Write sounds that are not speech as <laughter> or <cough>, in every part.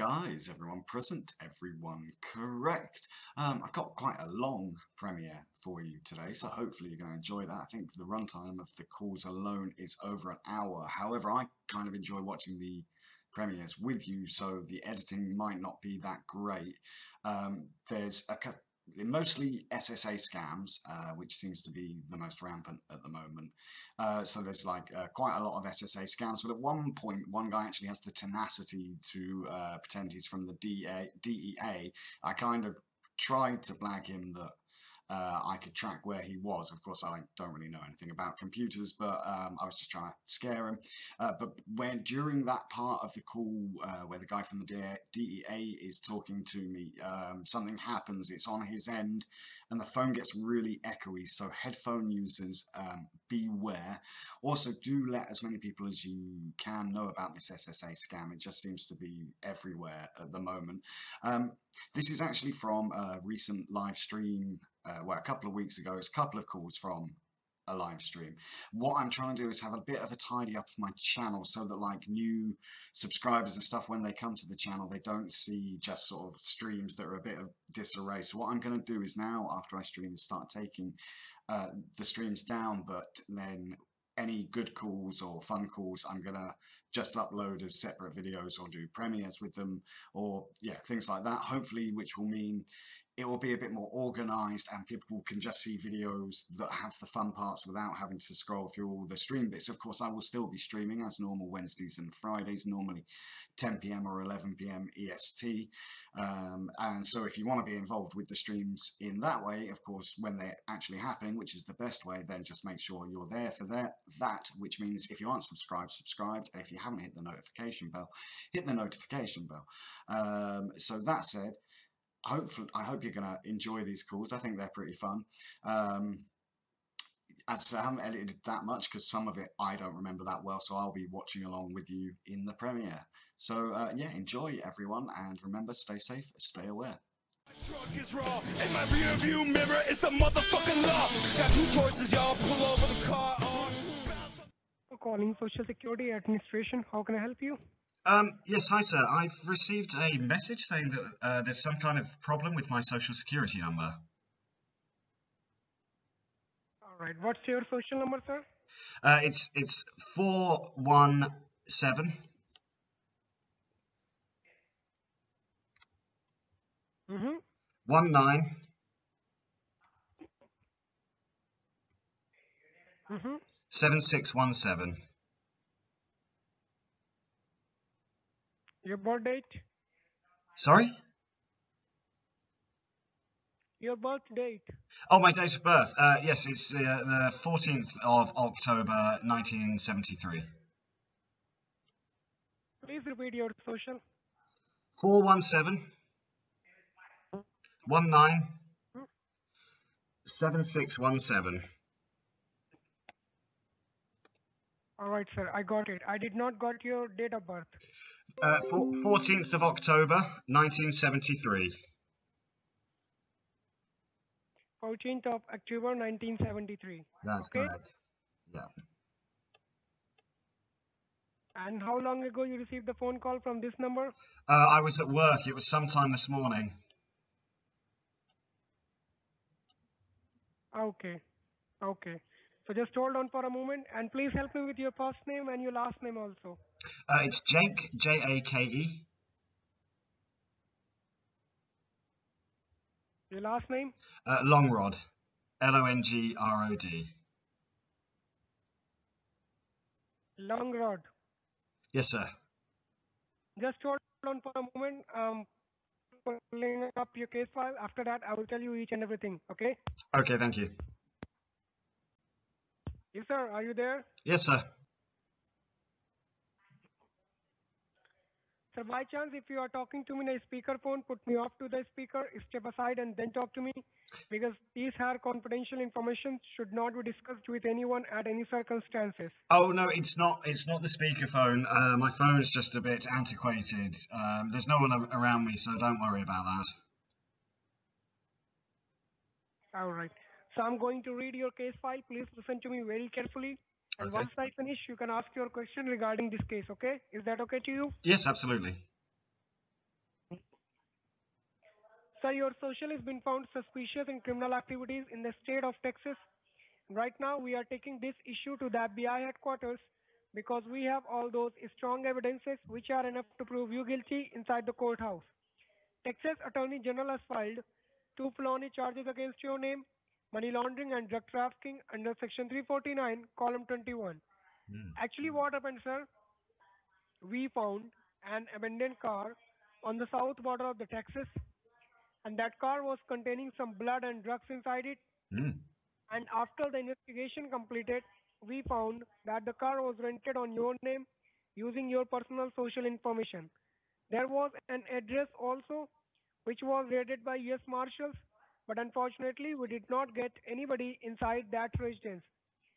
guys, everyone present, everyone correct. Um, I've got quite a long premiere for you today, so hopefully you're going to enjoy that. I think the runtime of the calls alone is over an hour. However, I kind of enjoy watching the premieres with you, so the editing might not be that great. Um, there's a mostly SSA scams, uh, which seems to be the most rampant at the moment. Uh, so there's like uh, quite a lot of SSA scams, but at one point, one guy actually has the tenacity to uh, pretend he's from the DEA. I kind of tried to flag him that uh, I could track where he was. Of course, I don't really know anything about computers, but um, I was just trying to scare him. Uh, but when during that part of the call uh, where the guy from the DEA is talking to me, um, something happens. It's on his end, and the phone gets really echoey. So headphone users, um, beware. Also, do let as many people as you can know about this SSA scam. It just seems to be everywhere at the moment. Um, this is actually from a recent live stream uh, well, a couple of weeks ago, it's a couple of calls from a live stream. What I'm trying to do is have a bit of a tidy up of my channel so that like new subscribers and stuff, when they come to the channel, they don't see just sort of streams that are a bit of disarray. So what I'm going to do is now, after I stream, start taking uh, the streams down, but then any good calls or fun calls, I'm going to just upload as separate videos or do premieres with them or yeah, things like that, hopefully, which will mean it will be a bit more organized and people can just see videos that have the fun parts without having to scroll through all the stream bits. Of course, I will still be streaming as normal Wednesdays and Fridays, normally 10 p.m. or 11 p.m. EST. Um, and so if you want to be involved with the streams in that way, of course, when they're actually happening, which is the best way, then just make sure you're there for that, that which means if you aren't subscribed, subscribed. And if you haven't hit the notification bell, hit the notification bell. Um, so that said, hopefully, I hope you're going to enjoy these calls. I think they're pretty fun. Um, as I haven't edited that much because some of it I don't remember that well, so I'll be watching along with you in the premiere. So uh, yeah, enjoy everyone, and remember, stay safe, stay aware. Truck is raw, my rear view mirror the motherfucking law. Got two choices, y'all. Pull over the car. Calling Social Security Administration. How can I help you? Um, yes, hi sir. I've received a message saying that uh, there's some kind of problem with my social security number. All right. What's your social number, sir? Uh, it's it's four one seven. Mm-hmm. One nine. Mm-hmm. Seven six one seven. Your birth date? Sorry? Your birth date? Oh, my date of birth. Uh, yes, it's uh, the 14th of October, 1973. Please repeat your social. 417 19 7617. All right, sir. I got it. I did not got your date of birth. Uh, 14th of October, 1973. 14th of October 1973. That's okay? correct. Yeah. And how long ago you received the phone call from this number? Uh, I was at work. It was sometime this morning. Okay. Okay. So just hold on for a moment and please help me with your first name and your last name also. Uh, it's Jake, J A K E. Your last name? Uh, Longrod, L O N G R O D. Longrod. Yes, sir. Just hold on for a moment. Um, pulling up your case file. After that, I will tell you each and everything. Okay? Okay, thank you. Yes, sir. Are you there? Yes, sir. Sir, by chance, if you are talking to me in a speakerphone, put me off to the speaker, step aside and then talk to me because these are confidential information should not be discussed with anyone at any circumstances. Oh no, it's not. It's not the speakerphone. Uh, my phone is just a bit antiquated. Um, there's no one around me, so don't worry about that. All right. So I'm going to read your case file. Please listen to me very carefully. And okay. once I finish, you can ask your question regarding this case, okay? Is that okay to you? Yes, absolutely. Sir, your social has been found suspicious in criminal activities in the state of Texas. Right now, we are taking this issue to the FBI headquarters because we have all those strong evidences which are enough to prove you guilty inside the courthouse. Texas Attorney General has filed two felony charges against your name, money laundering and drug trafficking under Section 349, column 21. Hmm. Actually, what happened, sir? We found an abandoned car on the south border of the Texas, and that car was containing some blood and drugs inside it. Hmm. And after the investigation completed, we found that the car was rented on your name using your personal social information. There was an address also, which was raided by US Marshals, but unfortunately, we did not get anybody inside that residence.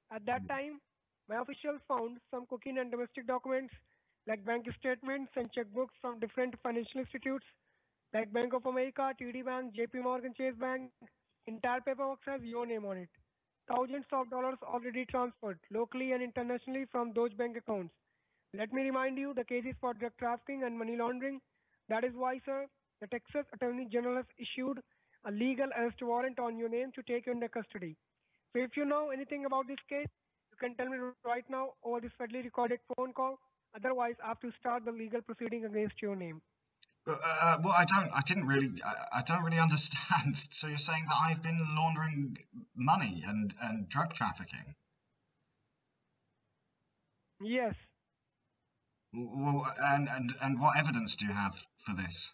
At that Mm. time, my officials found some cooking and domestic documents like bank statements and checkbooks from different financial institutes like Bank of America, TD Bank, JP Morgan Chase Bank. Entire paperwork has your name on it. Thousands of dollars already transferred locally and internationally from those bank accounts. Let me remind you, the cases for drug trafficking and money laundering. That is why, sir, the Texas Attorney General has issued a legal arrest warrant on your name to take you into custody. So if you know anything about this case, you can tell me right now over this federally recorded phone call. Otherwise, I have to start the legal proceeding against your name. Uh, uh, well, I don't. I didn't really. I, I don't really <laughs> understand. So you're saying that I've been laundering money and and drug trafficking? Yes, Well, and and and what evidence do you have for this?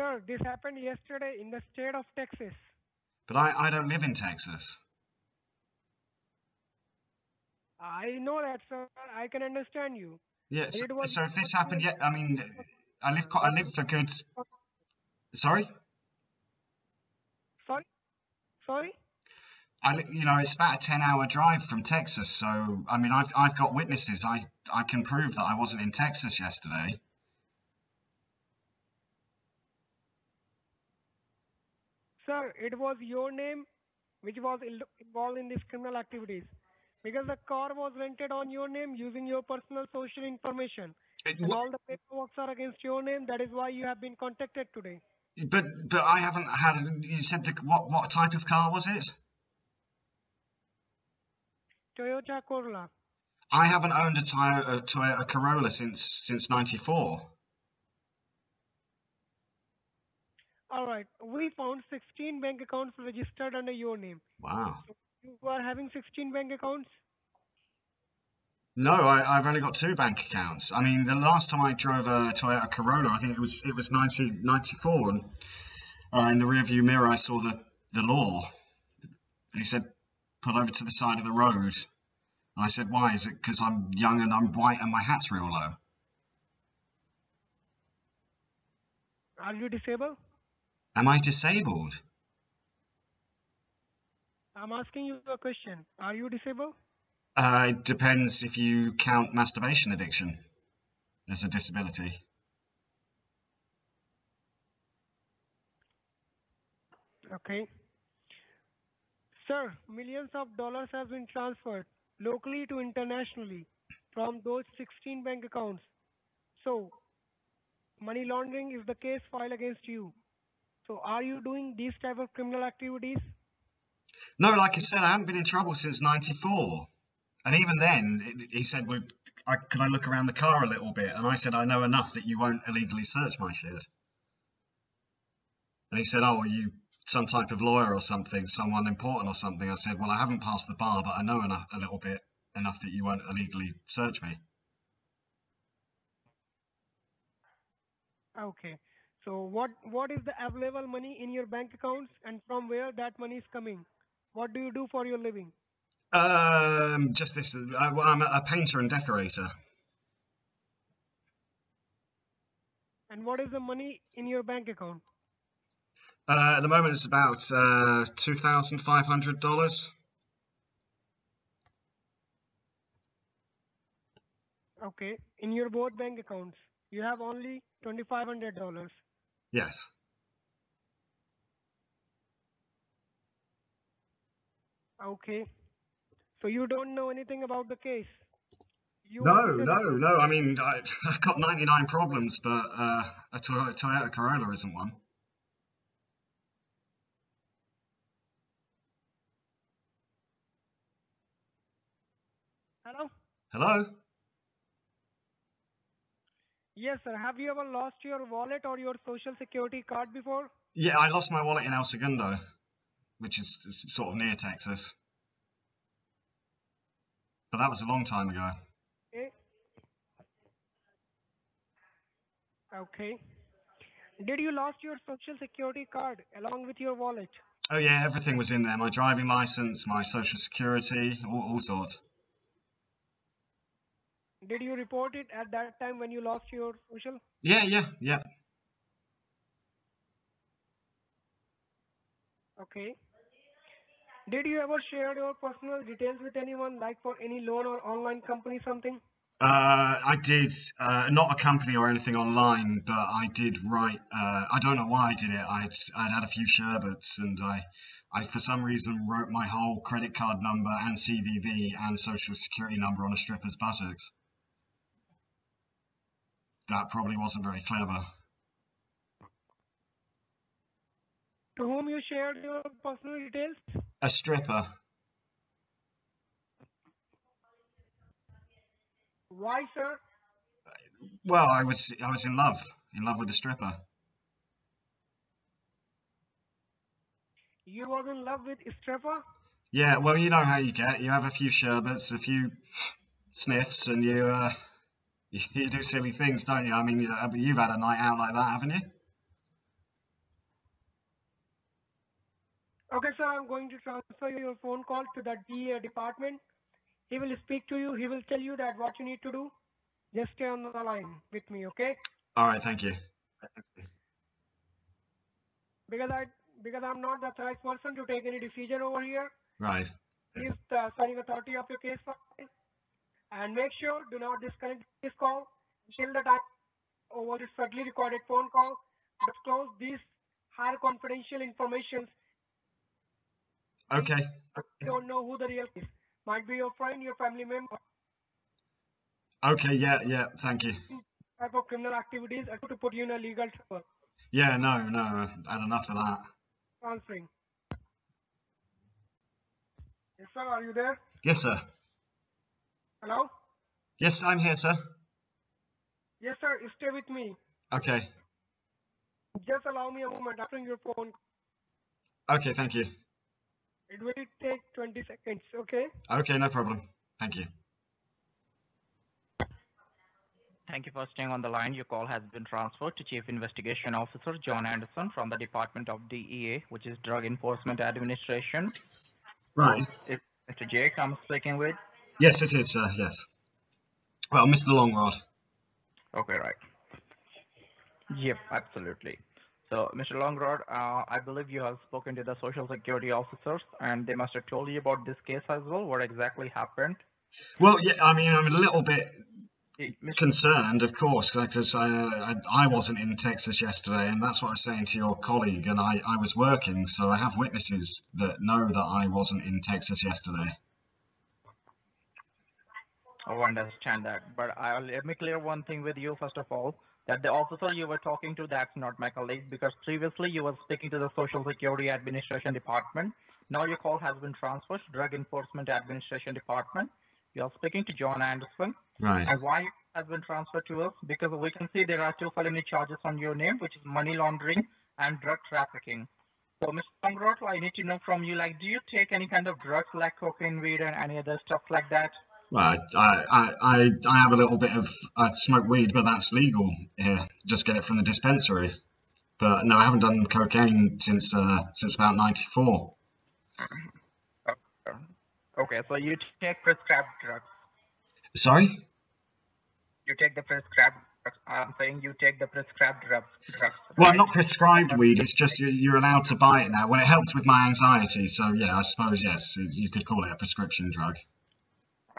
Sir, this happened yesterday in the state of Texas. But I I don't live in Texas. I know that, sir. I can understand you. Yes. It was- So if this happened yet, I mean, I live. I live for good. Sorry. Sorry? Sorry? I, you know, it's about a ten-hour drive from Texas. So, I mean, I've I've got witnesses. I I can prove that I wasn't in Texas yesterday. Sir, it was your name which was involved in these criminal activities. Because the car was rented on your name using your personal social information. It- And all the paperwork are against your name. That is why you have been contacted today. But but I haven't had. You said the what what type of car was it? Toyota Corolla. I haven't owned a Toyota, a Toyota Corolla since since '94. All right. We found 16 bank accounts registered under your name. Wow. You are having 16 bank accounts? No, I, I've only got two bank accounts. I mean, the last time I drove a Toyota Corolla, I think it was it was 1994, and uh, in the rearview mirror I saw the the law. And he said, "Pull over to the side of the road." And I said, "Why? Is it because I'm young and I'm white and my hat's real low?" Are you disabled? Am I disabled? I'm asking you a question. Are you disabled? Uh, it depends if you count masturbation addiction as a disability. Okay. Sir, millions of dollars have been transferred locally to internationally from those 16 bank accounts. So, money laundering is the case filed against you. So, are you doing these type of criminal activities? No, like I said, I haven't been in trouble since '94, and even then, he said, well, I, "Can I look around the car a little bit?" And I said, "I know enough that you won't illegally search my shit." And he said, "Oh, are you some type of lawyer or something, someone important or something?" I said, "Well, I haven't passed the bar, but I know enough, a little bit, enough that you won't illegally search me." Okay. So, what what is the available money in your bank accounts and from where that money is coming? What do you do for your living? Um, just this. I, I'm a, painter and decorator. And what is the money in your bank account? Uh, at the moment, it's about uh, two thousand five hundred dollars. Okay. In your both bank accounts, you have only $2,500. Yes. Okay. So you don't know anything about the case. You No, wanted no, no. I mean, I, I've got 99 problems, but uh, a Toyota, Toyota Corolla isn't one. Hello? Hello? Yes, sir. Have you ever lost your wallet or your social security card before? Yeah, I lost my wallet in El Segundo, which is sort of near Texas. But that was a long time ago. Okay. Okay. Did you lost your social security card along with your wallet? Oh yeah, everything was in there. My driving license, my social security, all, all sorts. Did you report it at that time when you lost your social? Yeah, yeah, yeah. Okay. Did you ever share your personal details with anyone, like for any loan or online company something? Uh, I did, uh, not a company or anything online, but I did write, uh, I don't know why I did it. I'd, I'd had a few sherbets and I, I, for some reason, wrote my whole credit card number and CVV and social security number on a stripper's buttocks. That probably wasn't very clever. To whom you shared your personal details? A stripper. Why, sir? Well, I was, I was in love, in love with a stripper. You was in love with a stripper? Yeah, well, you know how you get. You have a few sherbets, a few sniffs, and you, uh, <laughs> you, do silly things, don't you? I mean, you, you've had a night out like that, haven't you? Okay, sir, I'm going to transfer your phone call to the DA department. He will speak to you. He will tell you that what you need to do. Just stay on the line with me, okay? All right, thank you. Because I because I'm not the right person to take any decision over here. Right. Please uh, signing authority of your case file. And make sure do not disconnect this call until the time over this federally recorded phone call. Disclose these higher confidential information. Okay. You don't know who the real is. Might be your friend, your family member. Okay, yeah, yeah, thank you. Type of criminal activities to put you in a legal trouble. Yeah, no, no, I've had enough of that. Answering. Yes, sir. Are you there? Yes, sir. Hello? Yes, I'm here, sir. Yes, sir. Stay with me. Okay. Just allow me a moment after your phone. Okay, thank you. It will take 20 seconds, okay? Okay, no problem. Thank you. Thank you for staying on the line. Your call has been transferred to Chief Investigation Officer John Anderson from the Department of DEA, which is Drug Enforcement Administration. Right. It's Mr. Jake I'm speaking with. Yes, it is, sir, yes. Well, Mr. Longrod. Okay, right. Yep, absolutely. So, Mr. Longrod, uh, I believe you have spoken to the Social Security officers, and they must have told you about this case as well. What exactly happened? Well, yeah, I mean, I'm a little bit concerned, of course, because I, I, I wasn't in Texas yesterday, and that's what I was saying to your colleague, and I, I was working, so I have witnesses that know that I wasn't in Texas yesterday. Oh, I understand that. But I'll let me clear one thing with you, first of all, that the officer you were talking to, that's not my colleague, because previously you were speaking to the Social Security Administration Department. Now your call has been transferred to Drug Enforcement Administration Department. You are speaking to John Anderson. Right. And why it has been transferred to us? Because we can see there are two felony charges on your name, which is money laundering and drug trafficking. So, Mr. Pangrot, I need to know from you, like, do you take any kind of drugs like cocaine, weed, and any other stuff like that? Well, I, I, I, I have a little bit of, I smoke weed, but that's legal here. Just get it from the dispensary. But no, I haven't done cocaine since, uh, since about 94. Okay, so you take prescribed drugs. Sorry? You take the prescribed drugs. I'm saying you take the prescribed drugs. drugs Well, not prescribed weed, it's just you're, you're allowed to buy it now. Well, it helps with my anxiety, so yeah, I suppose, yes, you could call it a prescription drug.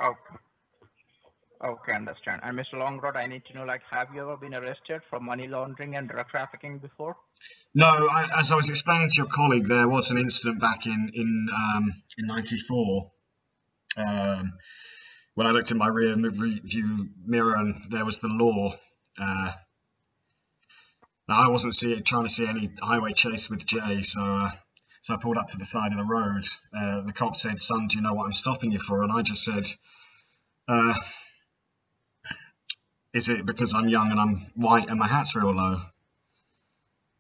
Okay. Okay, understand. And Mr. Longrod, I need to know, like, have you ever been arrested for money laundering and drug trafficking before? No, I, as I was explaining to your colleague, there was an incident back in in um, in '94. Um, when I looked in my rear view mirror and there was the law. Uh, I wasn't see, trying to see any highway chase with Jay, so uh, so I pulled up to the side of the road. Uh, the cop said, "Son, do you know what I'm stopping you for?" And I just said, uh, "Is it because I'm young and I'm white and my hat's real low,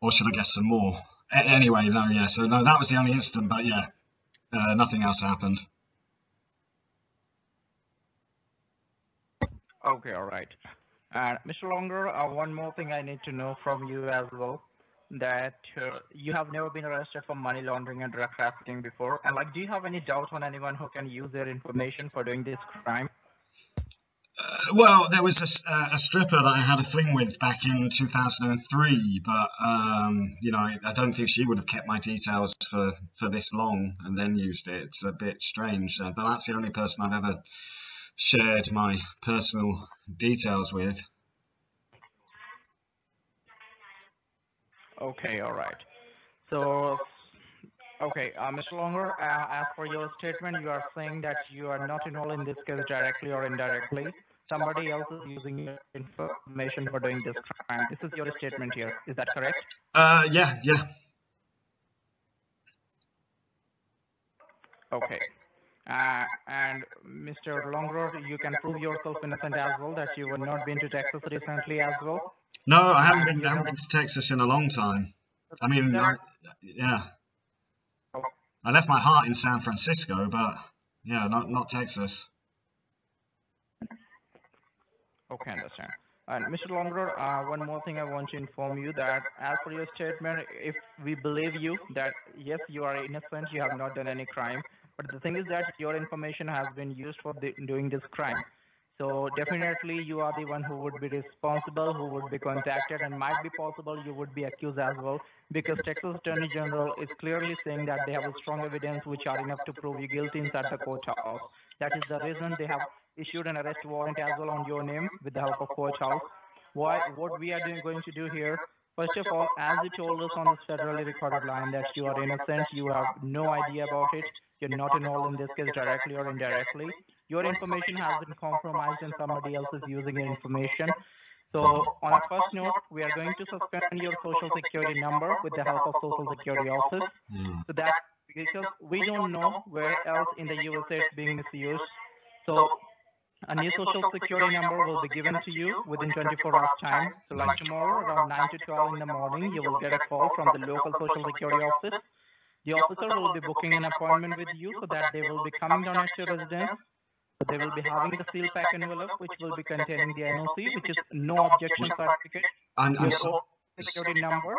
or should I guess some more?" A anyway, no, yeah. So no, that was the only incident, but yeah, uh, nothing else happened. Okay, all right. And Mr. Longer, uh, one more thing I need to know from you as well, that uh, you have never been arrested for money laundering and drug trafficking before. And like, do you have any doubt on anyone who can use their information for doing this crime? Uh, well, there was a, a, stripper that I had a fling with back in 2003, but um, you know, I, I, don't think she would have kept my details for for this long and then used it. It's a bit strange, uh, but that's the only person I've ever shared my personal details with. Okay, all right. So, okay, uh, Mr. Longer, uh, as for your statement, you are saying that you are not involved in this case directly or indirectly. Somebody else is using your information for doing this crime. This is your statement here. Is that correct? Uh, yeah, yeah. Okay. Uh, and Mr. Longroad, you can prove yourself innocent as well, that you were not been to Texas recently as well. No, I haven't been. I haven't been to Texas in a long time. I mean, I, yeah. I left my heart in San Francisco, but yeah, not not Texas. Okay, understand. And Mr. Longroad, uh, one more thing I want to inform you that as per your statement, if we believe you that yes, you are innocent, you have not done any crime, but the thing is that your information has been used for the, doing this crime. So definitely you are the one who would be responsible, who would be contacted, and might be possible you would be accused as well, because Texas Attorney General is clearly saying that they have a strong evidence which are enough to prove you guilty inside the courthouse. That is the reason they have issued an arrest warrant as well on your name with the help of courthouse. Why? What we are doing, going to do here First of all, as you told us on this federally recorded line that you are innocent, you have no idea about it, you're not involved in this case directly or indirectly, your information has been compromised and somebody else is using your information. So on a first note, we are going to suspend your social security number with the help of social security office. Mm. So that because we don't know where else in the USA it's being misused. So a new social security number will be given to you within 24 hours time. So like tomorrow around 9 to 12 in the morning, you will get a call from the local social security office. The officer will be booking an appointment with you so that they will be coming down at your residence. So they will be having the seal pack envelope which will be containing the NOC, which is no objection certificate. I'm, I'm so, security number.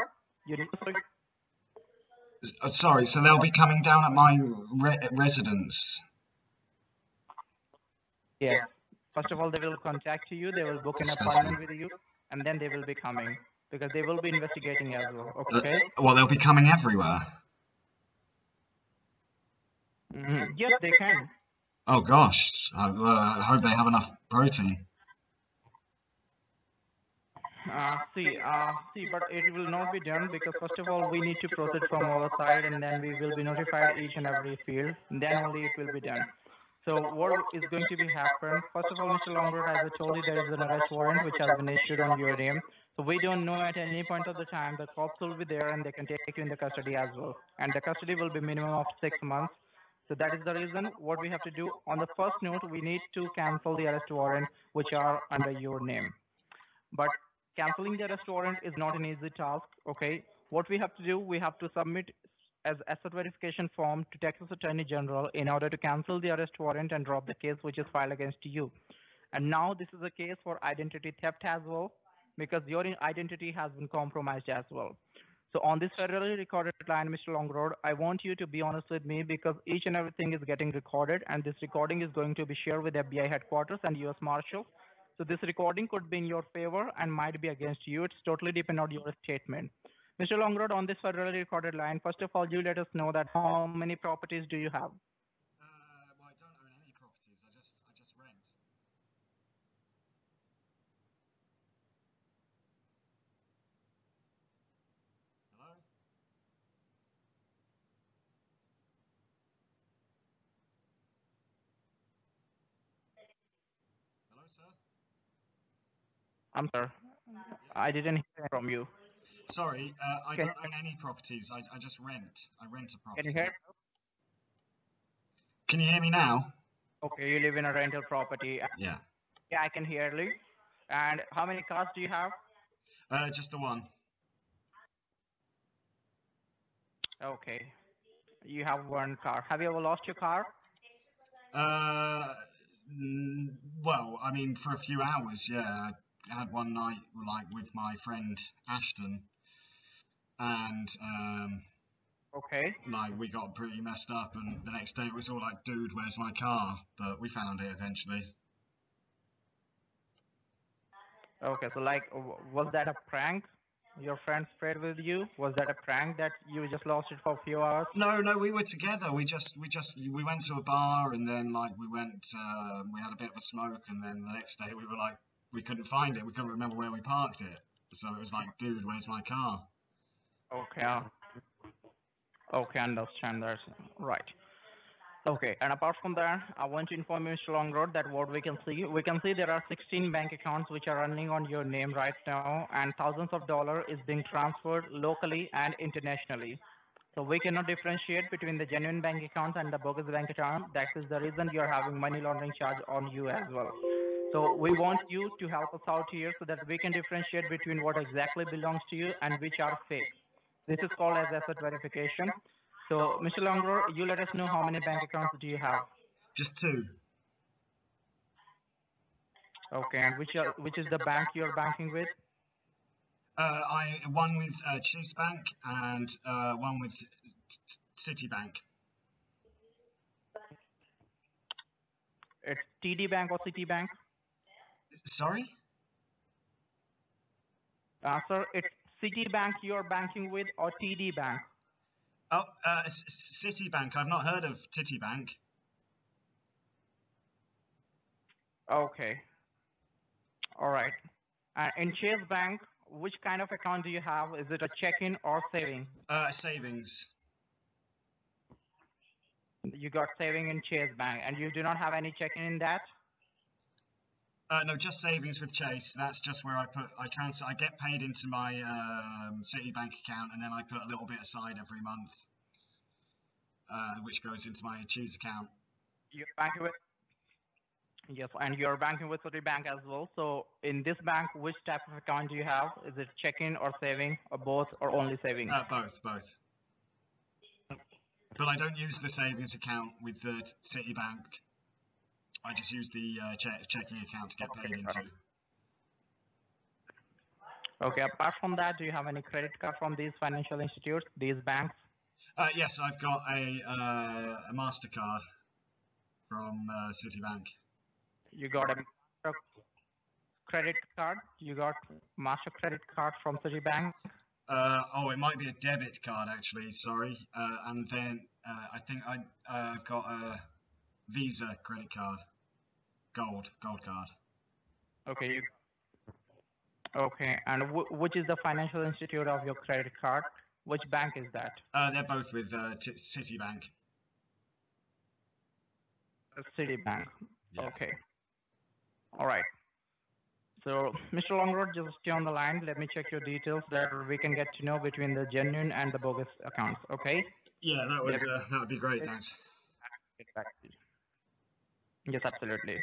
Your uh, sorry, so they'll be coming down at my re residence. Yeah. First of all, they will contact you, they will book an appointment with you, and then they will be coming because they will be investigating as well. Okay. Uh, well, they'll be coming everywhere. Mm -hmm. Yes, they can. Oh gosh, I, uh, I hope they have enough protein. Uh, see, uh, see, but it will not be done because first of all we need to proceed from our side, and then we will be notified each and every field. Then only it will be done. So what is going to be happen? First of all, Mr. Longroad, as I told you, there is an arrest warrant which has been issued on your name. So we don't know at any point of the time the cops will be there and they can take you in the custody as well. And the custody will be minimum of six months. So that is the reason what we have to do. On the first note, we need to cancel the arrest warrant which are under your name. But canceling the arrest warrant is not an easy task. Okay. What we have to do, we have to submit as asset verification form to Texas Attorney General in order to cancel the arrest warrant and drop the case which is filed against you. And now this is a case for identity theft as well, because your identity has been compromised as well. So on this federally recorded line, Mr. Longroad, I want you to be honest with me because each and everything is getting recorded and this recording is going to be shared with FBI headquarters and US Marshals. So this recording could be in your favor and might be against you. It's totally depend on your statement. Mr. Longroad, on this federally recorded line, first of all, you let us know that how many properties do you have? Uh, well, I don't own any properties. I just, I just rent. Hello? Hello, sir. I'm sorry. I didn't hear from you. Sorry, uh, I don't own any properties. I, I just rent. I rent a property. Can you hear? Can you hear me now? Okay, you live in a rental property. Yeah. Yeah, I can hear you. And how many cars do you have? Uh, just the one. Okay. You have one car. Have you ever lost your car? Uh, well, I mean, for a few hours, yeah. I had one night, like, with my friend Ashton, and, um, Okay. like, we got pretty messed up, and the next day it was all like, dude, where's my car? But we found it eventually. Okay, so like, was that a prank? Your friend played with you? Was that a prank that you just lost it for a few hours? No, no, we were together. We just, we just, we went to a bar, and then, like, we went, uh, we had a bit of a smoke, and then the next day we were like, we couldn't find it. We couldn't remember where we parked it. So it was like, dude, where's my car? Okay. Okay, understand that. Right. Okay, and apart from that, I want to inform you, Mr. Longroad, that what we can see, we can see there are 16 bank accounts which are running on your name right now, and thousands of dollars is being transferred locally and internationally. So we cannot differentiate between the genuine bank accounts and the bogus bank account. That is the reason you are having money laundering charge on you as well. So we want you to help us out here so that we can differentiate between what exactly belongs to you and which are fake. This is called as asset verification. So, Mr. Longro, you let us know how many bank accounts do you have? Just two. Okay, and which are, which is the bank you're banking with? Uh, I one with uh, Chase Bank and uh, one with Citibank. It's TD Bank or Citibank? Sorry? Uh, sir, it's Citibank you're banking with or TD Bank? Oh, uh, Citibank. I've not heard of Citibank. Okay. All right. Uh, in Chase Bank, which kind of account do you have? Is it a checking or saving? Uh, savings. You got saving in Chase Bank, and you do not have any checking in that? Uh, no, just savings with Chase. That's just where I put. I transfer. I get paid into my um, Citibank account, and then I put a little bit aside every month, uh, which goes into my Chase account. You're banking with yes, and you're banking with Citibank as well. So in this bank, which type of account do you have? Is it checking or saving, or both, or only saving? Uh, both, both. But I don't use the savings account with the Citibank. I just use the uh, che- checking account to get paid Okay, into. Okay. Apart from that, do you have any credit card from these financial institutes, these banks? Uh, yes, I've got a, uh, a Mastercard from uh, Citibank. You got a credit card. You got Master credit card from Citibank. Uh, oh, it might be a debit card actually. Sorry. Uh, and then uh, I think I uh, I've got a Visa credit card, gold gold card. Okay. You, okay. And w- which is the financial institute of your credit card? Which bank is that? Uh, they're both with uh, Citibank. Citibank. Yeah. Okay. All right. So, Mr. Longroad, just stay on the line. Let me check your details that we can get to know between the genuine and the bogus accounts. Okay? Yeah, that would uh, that would be great. Thanks. Get back to you. Yes, absolutely.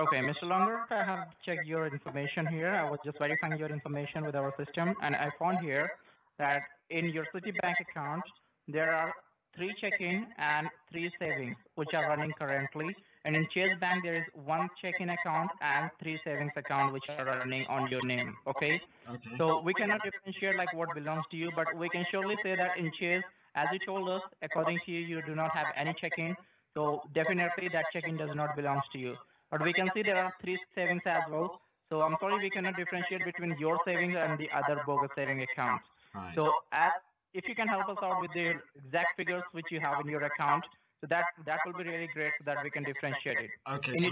Okay, Mr. Longroad, I have checked your information here. I was just verifying your information with our system, and I found here that in your Citibank account, there are three checking and three savings, which are running currently. And in Chase Bank, there is one checking account and three savings account, which are running on your name. Okay? Okay. So we cannot differentiate like what belongs to you, but we can surely say that in Chase, as you told us, according to you, you do not have any check-in. So definitely that check-in does not belong to you. But we can see there are three savings as well. So I'm sorry we cannot differentiate between your savings and the other bogus saving account. Right. So as, if you can help us out with the exact figures which you have in your account, so that that will be really great so that we can differentiate it. Okay. In so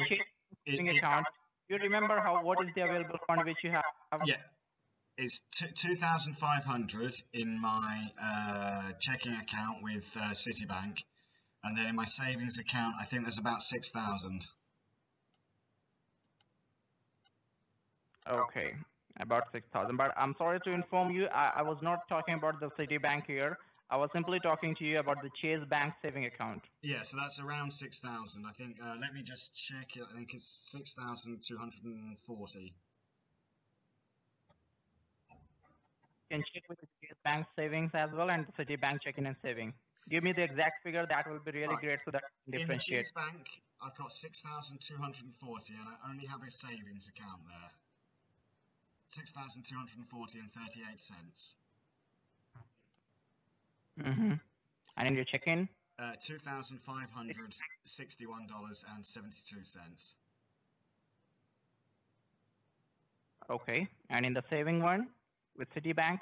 saving account, it, you remember how what is the available fund which you have? Yeah. It's 2,500 in my uh, checking account with uh, Citibank. And then in my savings account, I think there's about 6,000. Okay, about 6,000. But I'm sorry to inform you, I, I was not talking about the Citibank here. I was simply talking to you about the Chase Bank saving account. Yeah, so that's around 6,000. I think, uh, let me just check it. I think it's 6,240. Can check with the Chase Bank savings as well and the Citibank checking and saving. Give me the exact figure. That will be really Right. great so that I can In the. Chase Bank, I've got 6,240 and I only have a savings account there. 6,240 and 38 cents. Mm-hmm. And in your check-in, Uh, $2,561.72. okay. And in the saving one with Citibank,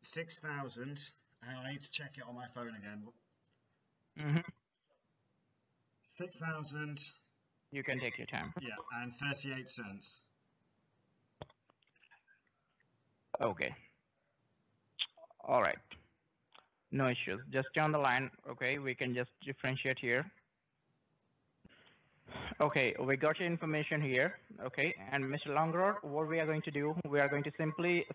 6,000. Hang on, I need to check it on my phone again. mm-hmm. 6,000, you can take your time. yeah, and 38 cents. Okay. All right. No issues. Just stay on the line. Okay, we can just differentiate here. Okay, we got your information here. Okay, and Mr. Longroad, what we are going to do, we are going to simply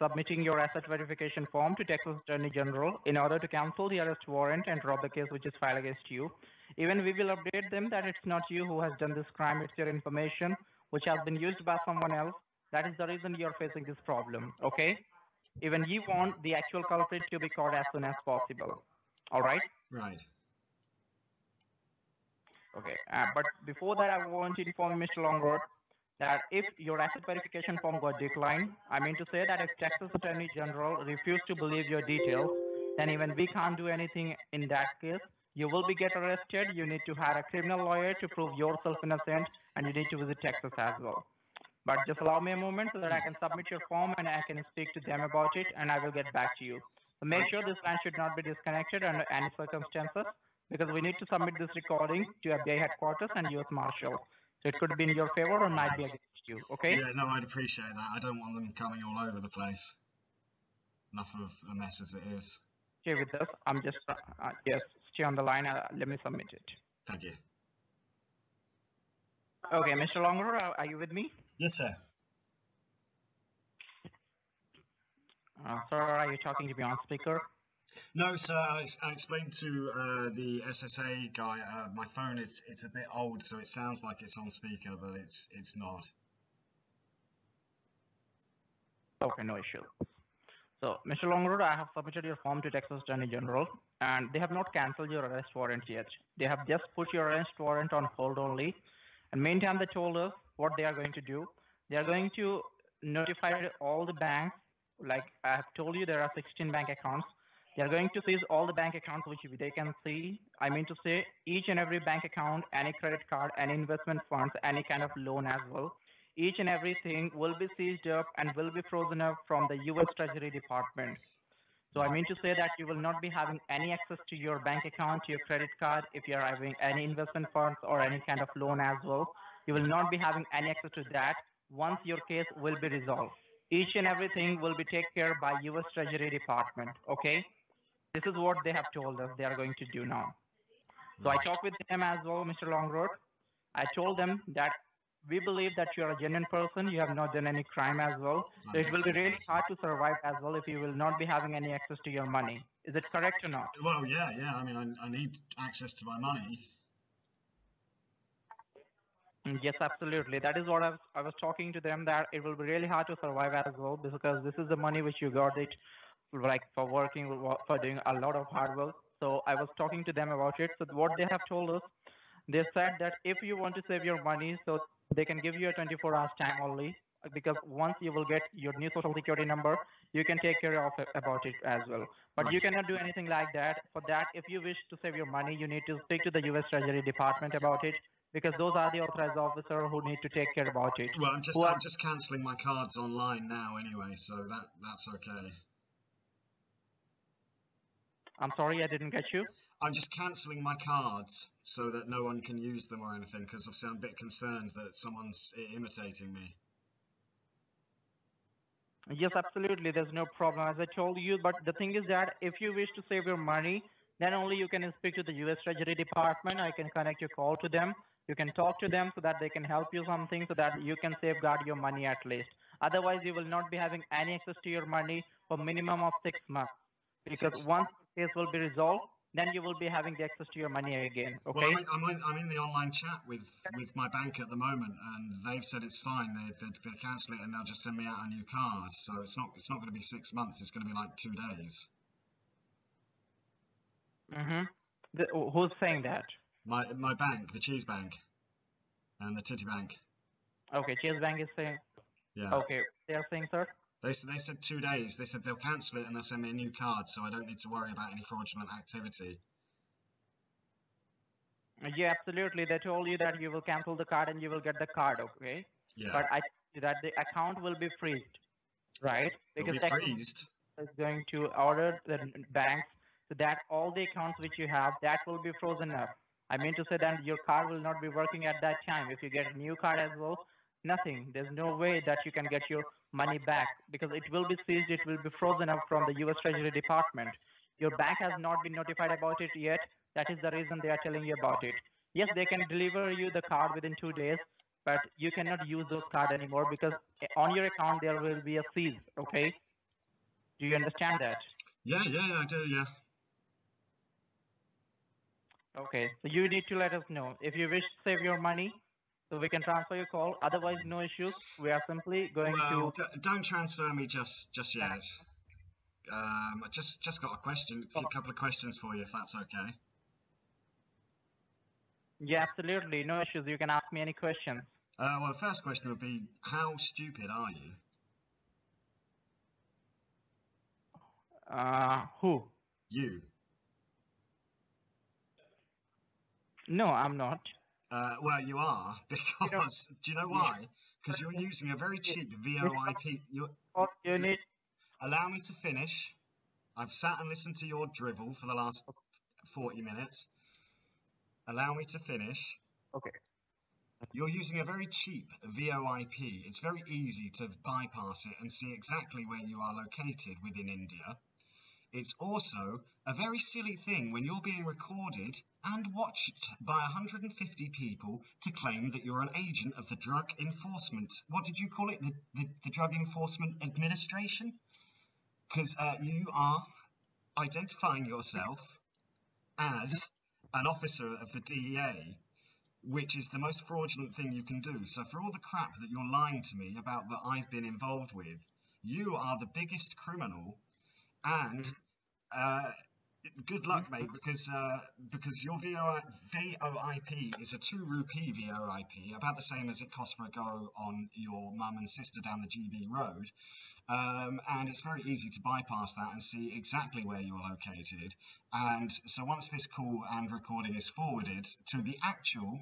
submitting your asset verification form to Texas Attorney General in order to cancel the arrest warrant and drop the case which is filed against you. Even we will update them that it's not you who has done this crime, it's your information which has been used by someone else. That is the reason you're facing this problem. Okay? Even you want the actual culprit to be caught as soon as possible. All right? Right. Okay. Uh, but before that, I want to inform Mr. Longroad that if your asset verification form got declined, I mean to say that if Texas Attorney General refused to believe your details, then even we can't do anything in that case. You will be get arrested. You need to hire a criminal lawyer to prove yourself innocent, and you need to visit Texas as well. But just allow me a moment so that I can submit your form and I can speak to them about it, and I will get back to you. So make sure this line should not be disconnected under any circumstances because we need to submit this recording to FBI headquarters and U.S. Marshal. So it could be in your favor or might be against you. Okay? Yeah, no, I'd appreciate that. I don't want them coming all over the place. Enough of a mess as it is. Stay with us. I'm just uh, uh, yes. Stay on the line. Uh, let me submit it. Thank you. Okay, Mr. Longroad, are, are you with me? Yes, sir. Uh, sir, are you talking to me on speaker? No, sir. I, I explained to uh, the SSA guy. Uh, my phone is it's a bit old, so it sounds like it's on speaker, but it's it's not. Okay, no issue. So, Mr. Longroad, I have submitted your form to Texas Attorney General, and they have not cancelled your arrest warrant yet. They have just put your arrest warrant on hold only. And meantime, they told us what they are going to do. They are going to notify all the banks. Like I have told you, there are 16 bank accounts. They are going to seize all the bank accounts which they can see. I mean to say, each and every bank account, any credit card, any investment funds, any kind of loan as well each and everything will be seized up and will be frozen up from the US Treasury Department. So I mean to say that you will not be having any access to your bank account, your credit card, if you're having any investment funds or any kind of loan as well. You will not be having any access to that once your case will be resolved. Each and everything will be taken care by US Treasury Department. Okay? This is what they have told us they are going to do now. So I talked with them as well, Mr. Longroad. I told them that we believe that you are a genuine person. You have not done any crime as well. So it will be really hard to survive as well if you will not be having any access to your money. Is it correct or not? Well, yeah, yeah. I mean, I, I need access to my money. Yes, absolutely. That is what I was, I was talking to them that it will be really hard to survive as well because this is the money which you got it like for working for doing a lot of hard work. So I was talking to them about it. So what they have told us, they said that if you want to save your money, so they can give you a 24 hours time only because once you will get your new social security number, you can take care of about it as well. But you cannot do anything like that. For that, if you wish to save your money, you need to speak to the U.S. Treasury Department about it because those are the authorized officer who need to take care about it. Well, I'm just Who I'm just cancelling my cards online now anyway, so that that's okay. I'm sorry, I didn't get you. I'm just cancelling my cards so that no one can use them or anything because obviously I'm a bit concerned that someone's imitating me. Yes, absolutely. There's no problem, as I told you. But the thing is that if you wish to save your money, then only you can speak to the U.S. Treasury Department. I can connect your call to them. You can talk to them so that they can help you something so that you can safeguard your money at least. Otherwise, you will not be having any access to your money for minimum of six months. Because once the case will be resolved, then you will be having the access to your money again. Okay. Well, I'm, I'm, in, I'm in the online chat with, with my bank at the moment, and they've said it's fine. They they they cancel it, and they'll just send me out a new card. So it's not it's not going to be six months. It's going to be like two days. Mm-hmm. who's saying that? My my bank, the Cheese Bank, and the Titty Bank. Okay, cheese Bank is saying. Yeah. Okay, they are saying, sir. They said they said two days. They said they'll cancel it and they'll send me a new card, so I don't need to worry about any fraudulent activity. Yeah, absolutely. They told you that you will cancel the card and you will get the card, okay? Yeah. But I that the account will be freezed, right? It'll be freezed. is going to order the banks so that all the accounts which you have that will be frozen up. I mean to say that your card will not be working at that time. If you get a new card as well, nothing. There's no way that you can get your money back because it will be seized, it will be frozen up from the US Treasury Department. Your bank has not been notified about it yet. That is the reason they are telling you about it. Yes, they can deliver you the card within two days, but you cannot use those card anymore because on your account there will be a seize. Okay? Do you understand that? Yeah, yeah, yeah. Yeah. Okay, so you need to let us know if you wish to save your money, so we can transfer your call. Otherwise, no issues. We are simply going Well, to. don't transfer me just just yet. Um, I just just got a question, a couple of questions for you, if that's okay. Yeah, absolutely, no issues. You can ask me any questions. Uh, well, the first question would be, how stupid are you? Uh, who? You. No, I'm not. Uh, well, you are <laughs> because do you know why? Because you're using a very cheap VoIP. You're, you allow me to finish. I've sat and listened to your drivel for the last 40 minutes. Allow me to finish. Okay. You're using a very cheap VoIP. It's very easy to bypass it and see exactly where you are located within India. It's also a very silly thing when you're being recorded and watched by 150 people to claim that you're an agent of the Drug Enforcement. What did you call it? The, the, the Drug Enforcement Administration? Because uh, you are identifying yourself as an officer of the DEA, which is the most fraudulent thing you can do. So, for all the crap that you're lying to me about that I've been involved with, you are the biggest criminal, and uh, good luck, mate, because uh, because your VO, VoIP is a two rupee VoIP, about the same as it costs for a go on your mum and sister down the GB road. Um, and it's very easy to bypass that and see exactly where you're located. And so once this call and recording is forwarded to the actual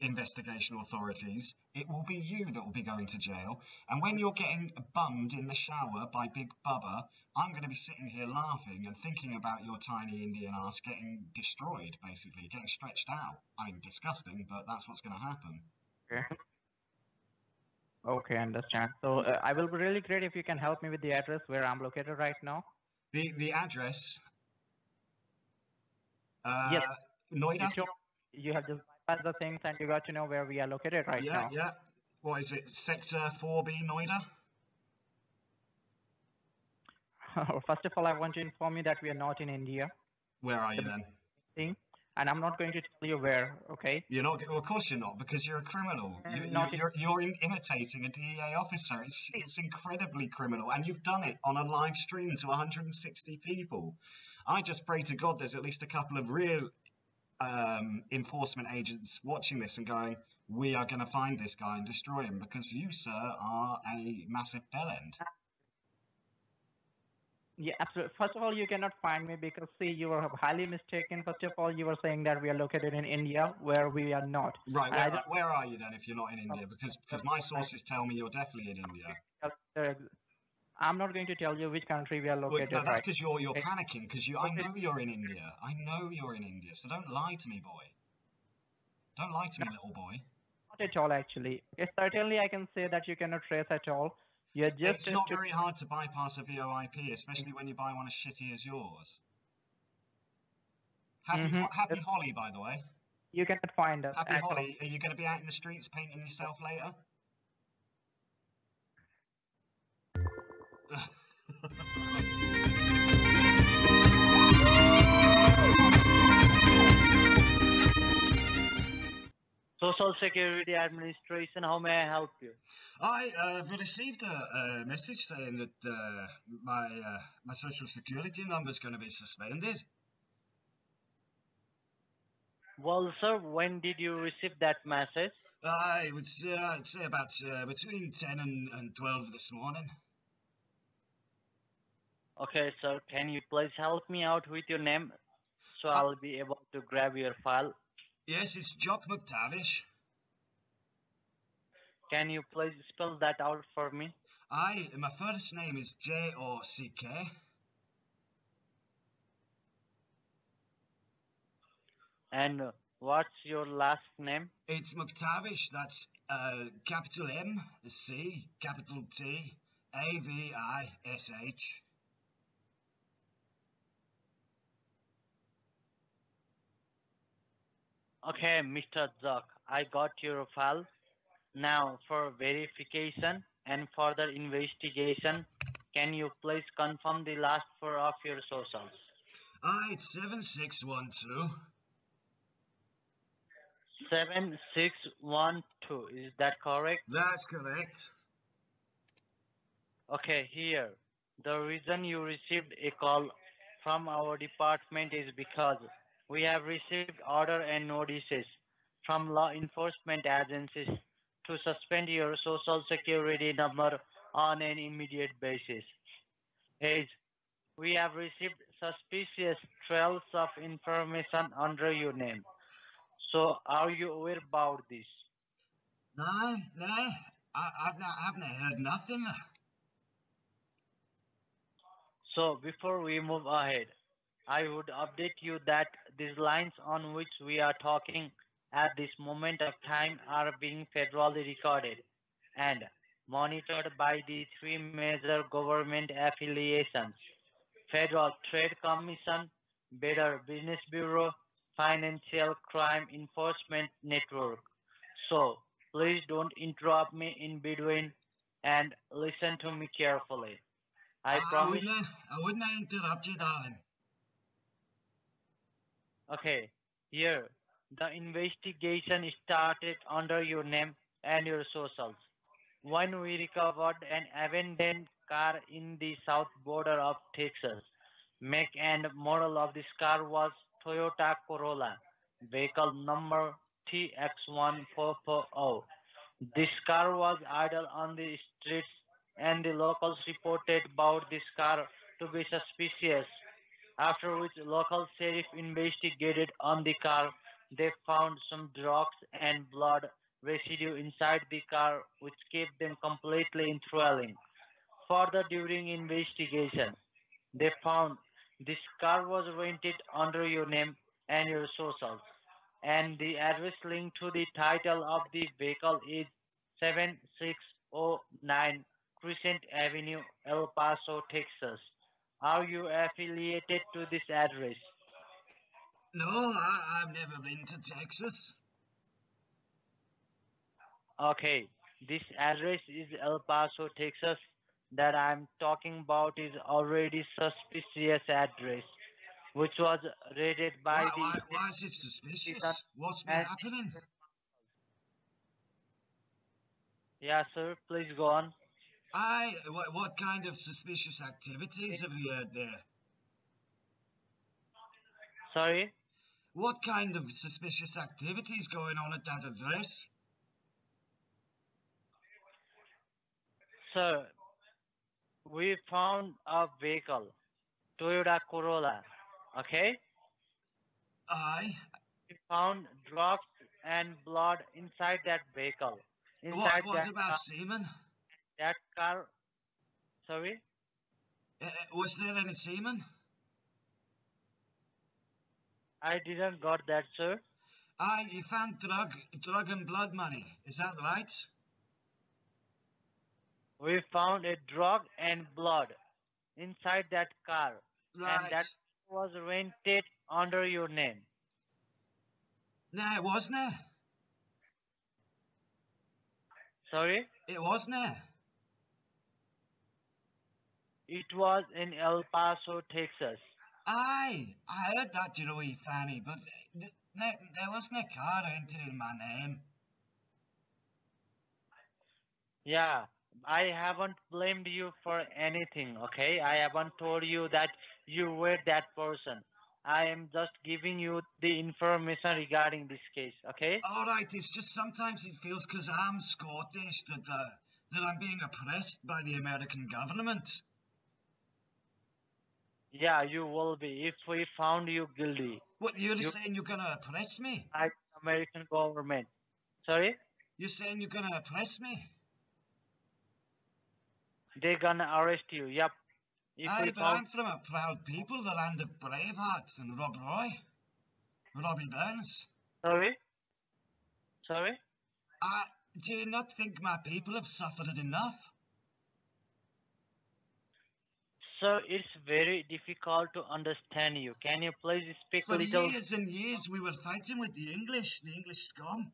investigation authorities, it will be you that will be going to jail. And when you're getting bummed in the shower by Big Bubba, I'm going to be sitting here laughing and thinking about your tiny Indian ass getting destroyed, basically, getting stretched out. I mean, disgusting, but that's what's going to happen. Okay. Okay, understand. So uh, I will be really great if you can help me with the address where I'm located right now. The the address. Uh, Yes. Noida. You, you have just bypassed the things and you got to know where we are located right yeah, now. yeah. What is it? Sector 4B, Noida. <laughs> First of all, I want to inform you that we are not in India, Where are you then? thing, and I'm not going to tell you where. Okay. You're not. Well, of course you're not, because you're a criminal. You, you're, you're, you're im- imitating a DEA officer. It's it's incredibly criminal, and you've done it on a live stream to 160 people. I just pray to God there's at least a couple of real um, enforcement agents watching this and going, "We are going to find this guy and destroy him," because you, sir, are a massive bellend. Yeah, absolutely. First of all, you cannot find me because see, you are highly mistaken. First of all, you were saying that we are located in India, where we are not. Right, where, don't- where are you then if you're not in India? Because because my sources tell me you're definitely in India. Uh, I'm not going to tell you which country we are Well, located. no, that's right. because you're you're panicking because you I know you're in India. I know you're in India. So don't lie to me, boy. Don't lie to me, little boy. Not at all, actually. Certainly, I can say that you cannot trace at all. You're just It's not very hard to bypass a VoIP, especially when you buy one as shitty as yours. Happy Mhm. Happy Holly, by the way. You can find us. Happy actually. Holly, are you going to be out in the streets painting yourself later? <laughs> <laughs> Social Security Administration, how may I help you? I uh, received a, a message saying that uh, my uh, my social security number is going to be suspended. Well, sir, when did you receive that message? I would say, I'd say about uh, between 10 and, and 12 this morning. Okay, sir, can you please help me out with your name so I'll be able to grab your file? Yes, it's Jock McTavish. Can you please spell that out for me? I, my first name is J O C K. And what's your last name? It's McTavish. That's uh, capital M C capital T A V I S H. Okay, Mr. Zuck, I got your file. Now, for verification and further investigation, can you please confirm the last four of your socials? Ah, it's seven six one two. 7612, is that correct? That's correct. Okay, here. The reason you received a call from our department is because we have received order and notices from law enforcement agencies to suspend your social security number on an immediate basis. As we have received suspicious trails of information under your name. So are you aware about this? No, no, I, I've not, I've not heard nothing. So before we move ahead, I would update you that these lines on which we are talking at this moment of time are being federally recorded and monitored by the three major government affiliations Federal Trade Commission, Better Business Bureau, Financial Crime Enforcement Network. So please don't interrupt me in between and listen to me carefully. I ah, I promise. wouldn't, I wouldn't interrupt you, darling. Okay, here the investigation started under your name and your socials. When we recovered an abandoned car in the south border of Texas, make and model of this car was Toyota Corolla, vehicle number TX1440. This car was idle on the streets and the locals reported about this car to be suspicious after which local sheriff investigated on the car. They found some drugs and blood residue inside the car which kept them completely enthralling further during investigation they found this car was rented under your name and your socials and the address linked to the title of the vehicle is 7609 crescent avenue el paso texas are you affiliated to this address? No, I, I've never been to Texas. Okay, this address is El Paso, Texas. That I'm talking about is already suspicious address, which was raided by Why, the. why, why is it suspicious? What's been happening? Yeah, sir. Please go on. I, what, what kind of suspicious activities have you heard there? Sorry. What kind of suspicious activities going on at that address? Sir, we found a vehicle, Toyota Corolla. Okay. Aye. We found drugs and blood inside that vehicle. What, Inside what that, about car, semen? That car. Sorry. Uh, uh, was there any semen? I didn't got that, sir. Aye, you found drug, drug and blood money. Is that right? We found a drug and blood inside that car, Right. and that was rented under your name. No, it wasn't. Sorry? It wasn't it. Was in El Paso, Texas. Aye, I heard that, you wee Fanny, but th- th- there wasn't a car entered in my name. Yeah, I haven't blamed you for anything, okay? I haven't told you that you were that person. I am just giving you the information regarding this case, okay? All right, it's just sometimes it feels because I'm Scottish that uh, that I'm being oppressed by the American government. Yeah, you will be if we found you guilty What you're You- saying? You're gonna oppress me? the American government. Sorry? You're saying you're gonna oppress me? They're gonna arrest you. Yep. If Aye, but found I'm from a proud people, the land of Braveheart and Rob Roy, Robbie Burns. sorry? Sorry? I, do you not think my people have suffered enough? So it's very difficult to understand you. Can you please speak a little? For years and years, we were fighting with the English, the English scum.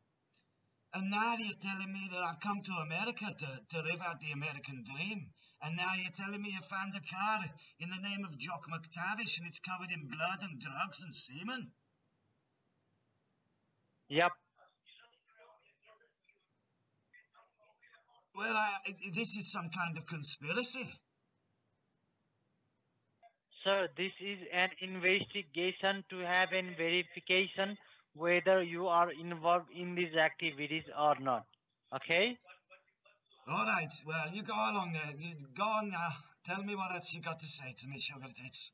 And now you're telling me that I've come to America to, to live out the American dream. And now you're telling me you found a car in the name of Jock McTavish and it's covered in blood and drugs and semen. Yep. Well, I- this is some kind of conspiracy. So this is an investigation to have a verification whether you are involved in these activities or not. Okay? All right, well, you go along there. You go on now. Tell me what else you got to say to me, sugar tits.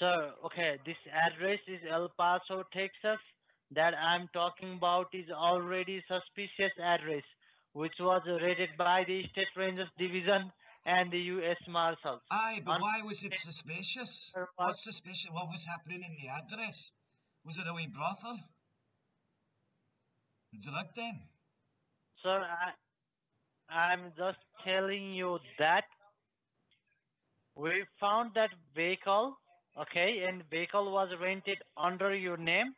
So, okay, this address is El Paso, Texas. That I'm talking about is already suspicious address, which was raided by the State Rangers Division and the U.S. Marshals. Aye, but why was it suspicious? What's suspicious? What was happening in the address? Was it a wee brothel? Drug den? Sir, I, I'm just telling you that we found that vehicle, okay, and vehicle was rented under your name,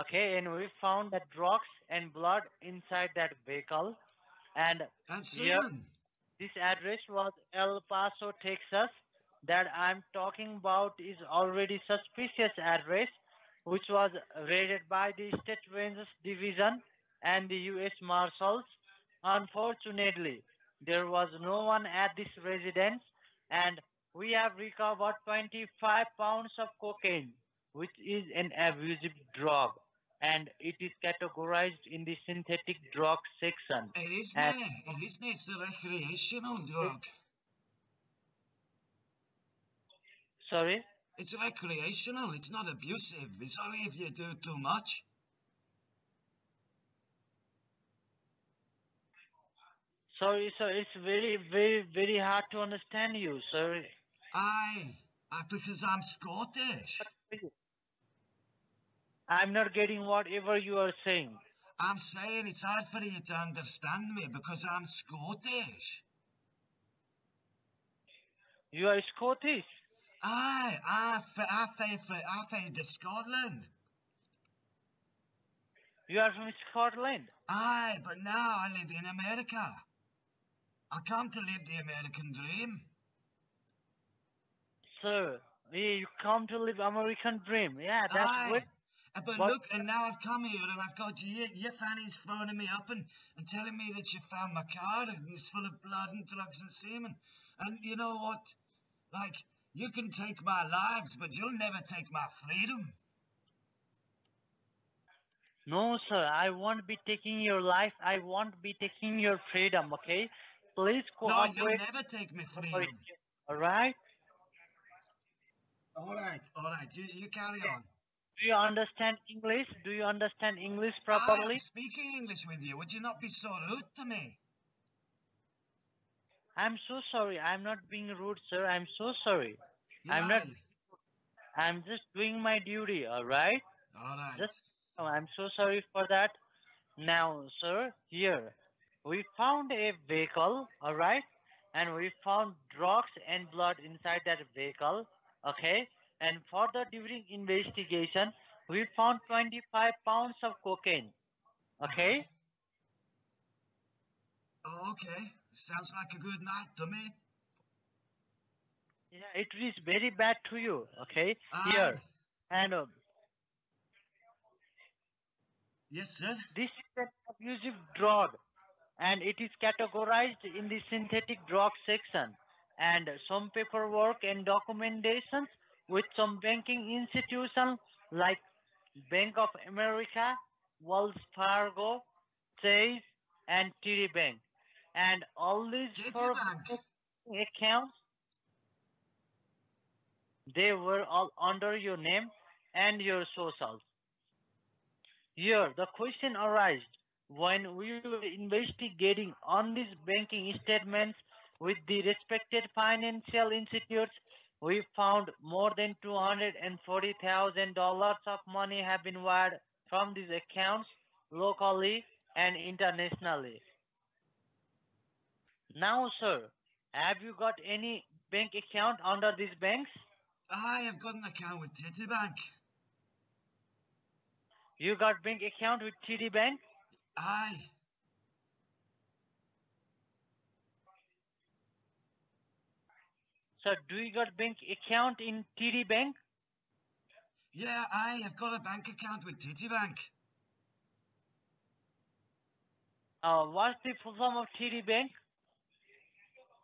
okay, and we found that drugs and blood inside that vehicle, and And Yeah. This address was El Paso, Texas. That I'm talking about is already suspicious address, which was raided by the State Rangers Division and the U.S. Marshals. Unfortunately, there was no one at this residence, and we have recovered 25 pounds of cocaine, which is an abusive drug, and it is categorized in the synthetic drug section. It isn't it? It isn't? It's a recreational drug. Sorry? It's recreational. It's not abusive. It's only if you do too much. Sorry, sir. It's very, very, very hard to understand you, sir. Aye, aye, because I'm Scottish. I'm not getting whatever you are saying. I'm saying it's hard for you to understand me because I'm Scottish. You are Scottish. Aye, I, I, fa- I failed to Scotland. You are from Scotland. Aye, but now I live in America. I come to live the American dream. Sir, eh, you come to live American dream. Yeah, that's Aye. good. But What- look, and now I've come here and I've got you. Your fanny's phoning me up and, and telling me that you found my car and it's full of blood and drugs and semen. And you know what? Like, you can take my lives, but you'll never take my freedom. No, sir, I won't be taking your life. I won't be taking your freedom, okay? Please No, you'll never take me freedom. All right? All right, all right, you, you carry on. Do you understand English? Do you understand English properly? I am properly? speaking English with you. Would you not be so rude to me? I'm so sorry. I'm not being rude, sir. I'm so sorry. I'm not-. I'm just doing my duty, all right? All right. Just- Oh, I'm so sorry for that. Now, sir, here, we found a vehicle, all right? And we found drugs and blood inside that vehicle, okay? And further during investigation, we found 25 pounds of cocaine. Okay? Oh, okay. Sounds like a good night to me. Yeah, it is very bad to you. Okay? Aye. Here. And uh, Yes, sir. this is an abusive drug and it is categorized in the synthetic drug section and some paperwork and documentations with some banking institutions like Bank of America, Wells Fargo, Chase, and TD Bank. And all these four accounts, they were all under your name and your socials. Here, the question arises when we were investigating on these banking statements with the respected financial institutes, we found more than $240,000 of money have been wired from these accounts locally and internationally. Now, sir, have you got any bank account under these banks? I have got an account with TD Bank. You got bank account with TD Bank? Aye. So do you got bank account in TD Bank? Yeah, I have got a bank account with Citibank. Uh, what's the full form of TD Bank?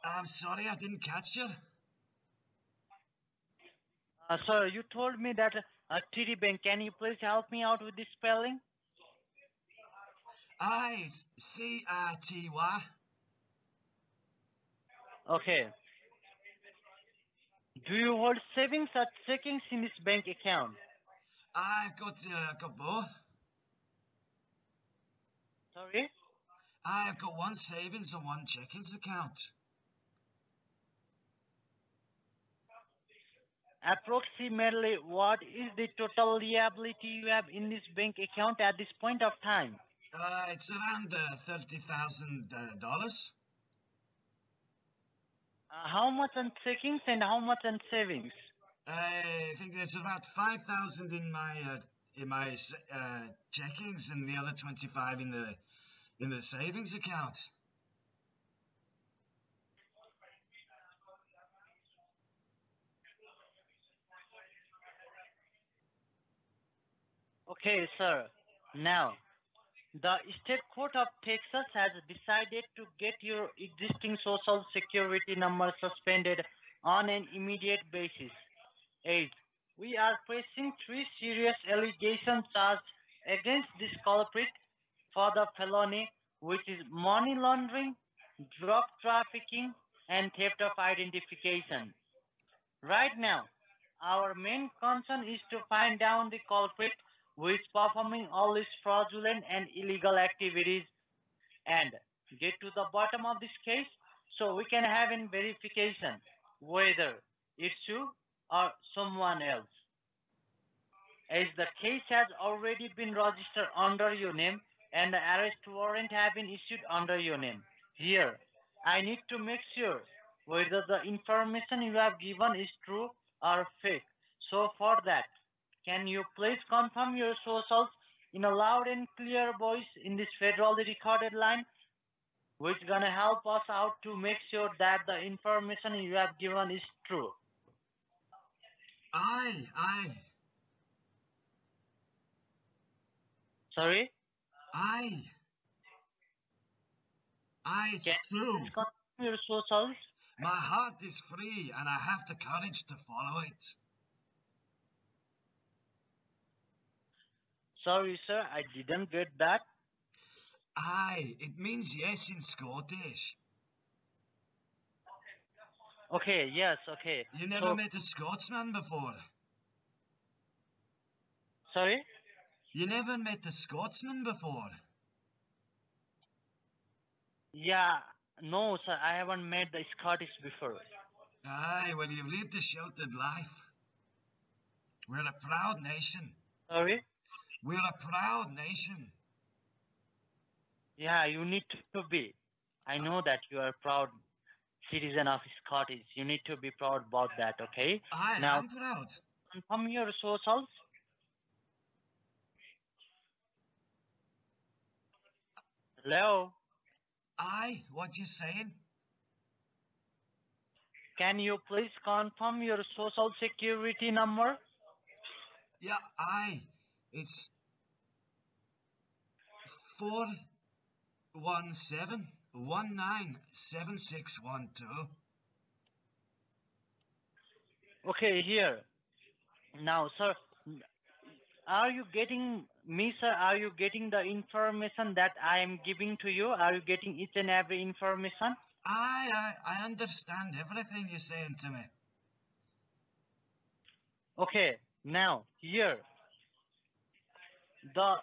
I'm sorry I didn't catch you. Uh, sir, you told me that uh, TD Bank. Can you please help me out with the spelling? Aye, C-I-T-Y. Okay. Do you hold savings or checkings in this bank account? I've got, uh, got both. Sorry? I've got one savings and one checkings account. Approximately what is the total liability you have in this bank account at this point of time? Uh, it's around uh, $30,000. Uh. How much on checkings and how much on savings? I think there's about 5,000 in my, uh, in my uh, checkings and the other 25 in the, in the savings account. Okay, sir. Now, the State Court of Texas has decided to get your existing Social Security number suspended on an immediate basis. Eight, we are facing three serious allegations charged against this culprit for the felony, which is money laundering, drug trafficking, and theft of identification. Right now, our main concern is to find down the culprit who is performing all these fraudulent and illegal activities and get to the bottom of this case so we can have a verification whether it's you or someone else. As the case has already been registered under your name and the arrest warrant have been issued under your name. Here, I need to make sure whether the information you have given is true or fake. So for that, can you please confirm your socials in a loud and clear voice in this federally recorded line? Which is gonna help us out to make sure that the information you have given is true. Aye, aye, Sorry? aye. Aye, it's Can true. Your socials. My heart is free and I have the courage to follow it. Sorry, sir, I didn't get that. Aye, it means yes in Scottish. Okay, yes, okay. You never So- met a Scotsman before. Sorry? You never met a Scotsman before. Yeah, no, sir, I haven't met the Scottish before. Aye, well, you've lived a sheltered life. We're a proud nation. Sorry? We're a proud nation. Yeah, you need to be. I know that you are a proud citizen of Scottish. You need to be proud about that, okay? I Now- am proud. confirm your socials? Hello, Aye, what you saying? can you please confirm your social security number? Yeah, I. It's four one seven one nine seven six one two. Okay, here. Now, sir, are you getting me, sir? Are you getting the information that I am giving to you? Are you getting each and every information? Aye, I, I understand everything you're saying to me. Okay, now here. The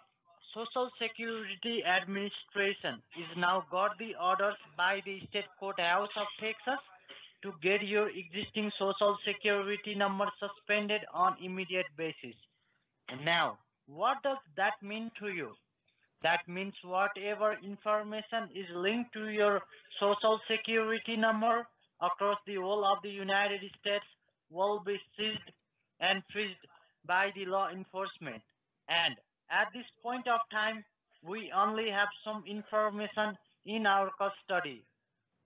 Social Security Administration is now got the orders by the State Courthouse of Texas to get your existing Social Security number suspended on immediate basis. Now, what does that mean to you? That means whatever information is linked to your Social Security number across the whole of the United States will be seized and freezed by the law enforcement. And at this point of time, we only have some information in our custody.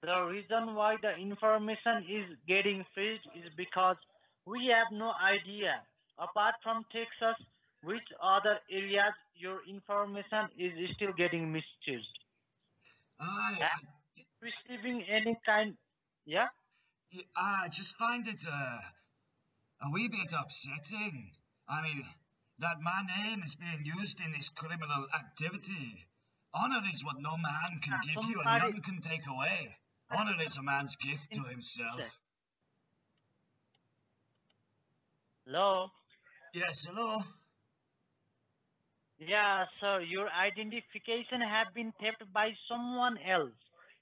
The reason why the information is getting freezed is because we have no idea, apart from Texas, which other areas your information is still getting misused. I, Receiving any kind, yeah? I just find it uh, a wee bit upsetting. I mean, that my name is being used in this criminal activity. Honor is what no man can Yeah, give you and none can take away. Honor is a man's gift to himself. Hello? Yes, hello. Yeah, sir, your identification have been tapped by someone else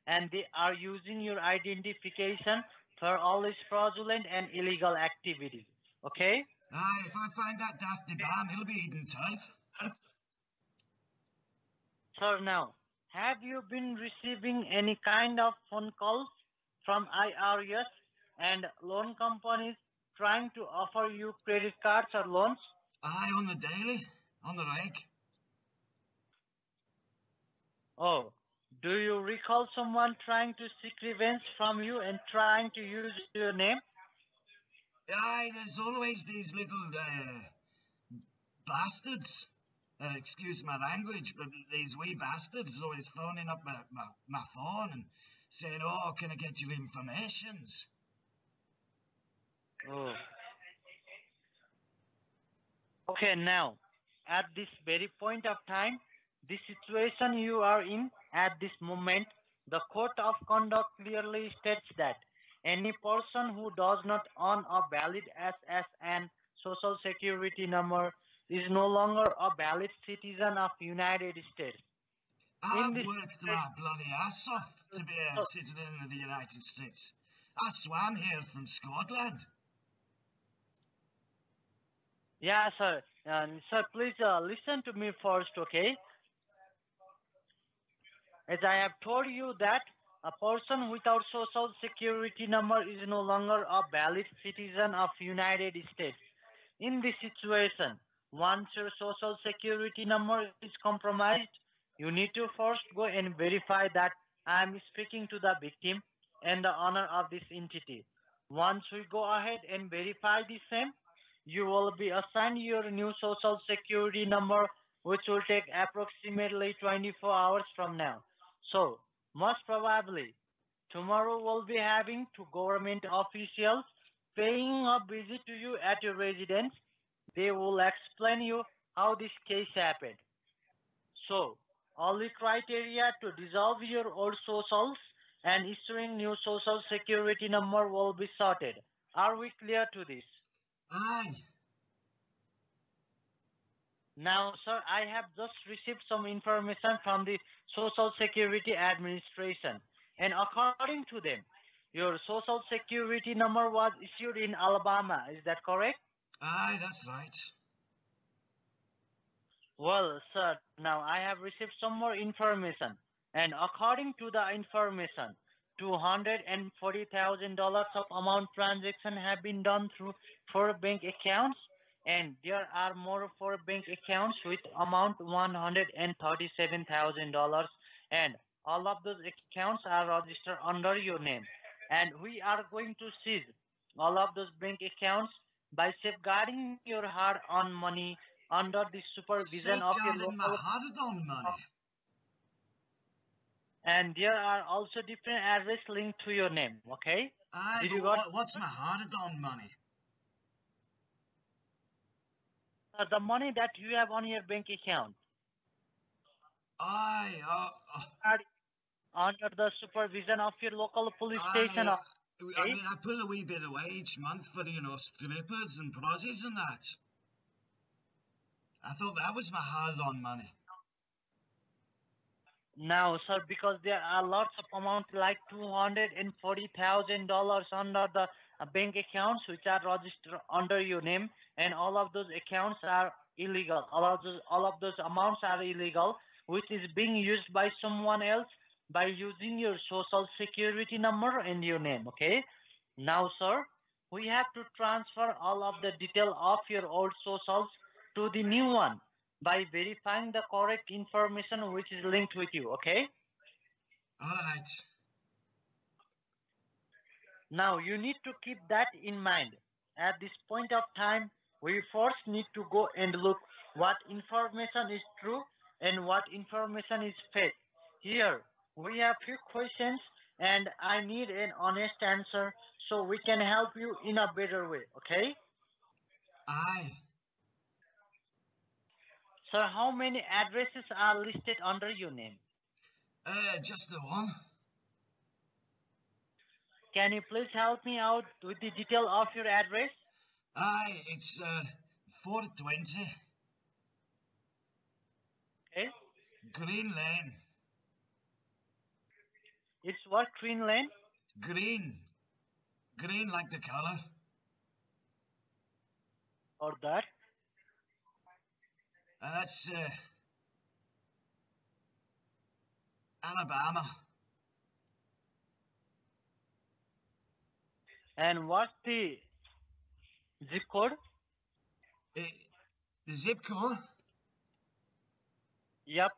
and they are using your identification for all this fraudulent and illegal activities. Okay? Aye, if I find that dafty bam, he'll be eating turf. Sir, now, have you been receiving any kind of phone calls from IRS and loan companies trying to offer you credit cards or loans? Aye, on the daily, on the rake. Oh, do you recall someone trying to seek revenge from you and trying to use your name? Aye, there's always these little uh, bastards. Uh, excuse my language, but these wee bastards always phoning up my, my, my phone and saying, "Oh, can I get your informations?" Oh. Okay, now, at this very point of time, the situation you are in at this moment, the Court of Conduct clearly states that any person who does not own a valid SSN social security number is no longer a valid citizen of United States. I've worked my bloody ass off to be a citizen of the United States. I swam here from Scotland. Yeah, sir. Um, sir, please uh, listen to me first, okay? As I have told you that a person without social security number is no longer a valid citizen of United States. In this situation, once your social security number is compromised, you need to first go and verify that I am speaking to the victim and the owner of this entity. Once we go ahead and verify the same, you will be assigned your new social security number which will take approximately 24 hours from now so most probably tomorrow we'll be having two government officials paying a visit to you at your residence. They will explain you how this case happened. So all the criteria to dissolve your old socials and issuing new social security number will be sorted. Are we clear to this? Aye. Now, sir, I have just received some information from the Social Security Administration, and according to them, your Social Security number was issued in Alabama. Is that correct? Aye, that's right. Well, sir, now I have received some more information, and according to the information, $240,000 of amount transaction have been done through four bank accounts and there are more four bank accounts with amount $137,000 and all of those accounts are registered under your name and we are going to seize all of those bank accounts by safeguarding your hard-earned money under the supervision of your Safeguarding my local hard-earned money. and there are also different address linked to your name okay I, Did you got- what, what's my hard-earned money? Uh, the money that you have on your bank account I uh, uh, under the supervision of your local police station aye, or I mean, I pull a wee bit away each month for, you know, strippers and prozzies and that. I thought that was my hard-earned money. now sir because there are lots of amounts like two hundred and forty thousand dollars under the uh, bank accounts which are registered under your name and all of those accounts are illegal. All of those all of those amounts are illegal which is being used by someone else by using your social security number and your name okay? Now sir we have to transfer all of the detail of your old socials to the new one by verifying the correct information which is linked with you okay? All right. now you need to keep that in mind. At this point of time we first need to go and look what information is true and what information is fake here we have few questions and i need an honest answer so we can help you in a better way okay Aye. sir how many addresses are listed under your name Uh, just the one. can you please help me out with the detail of your address Aye, it's, uh, 420 okay Green Lane. it's what green lane Green. Green like the colour. or that Uh, that's, uh, Alabama. and what's the zip code the zip code? yep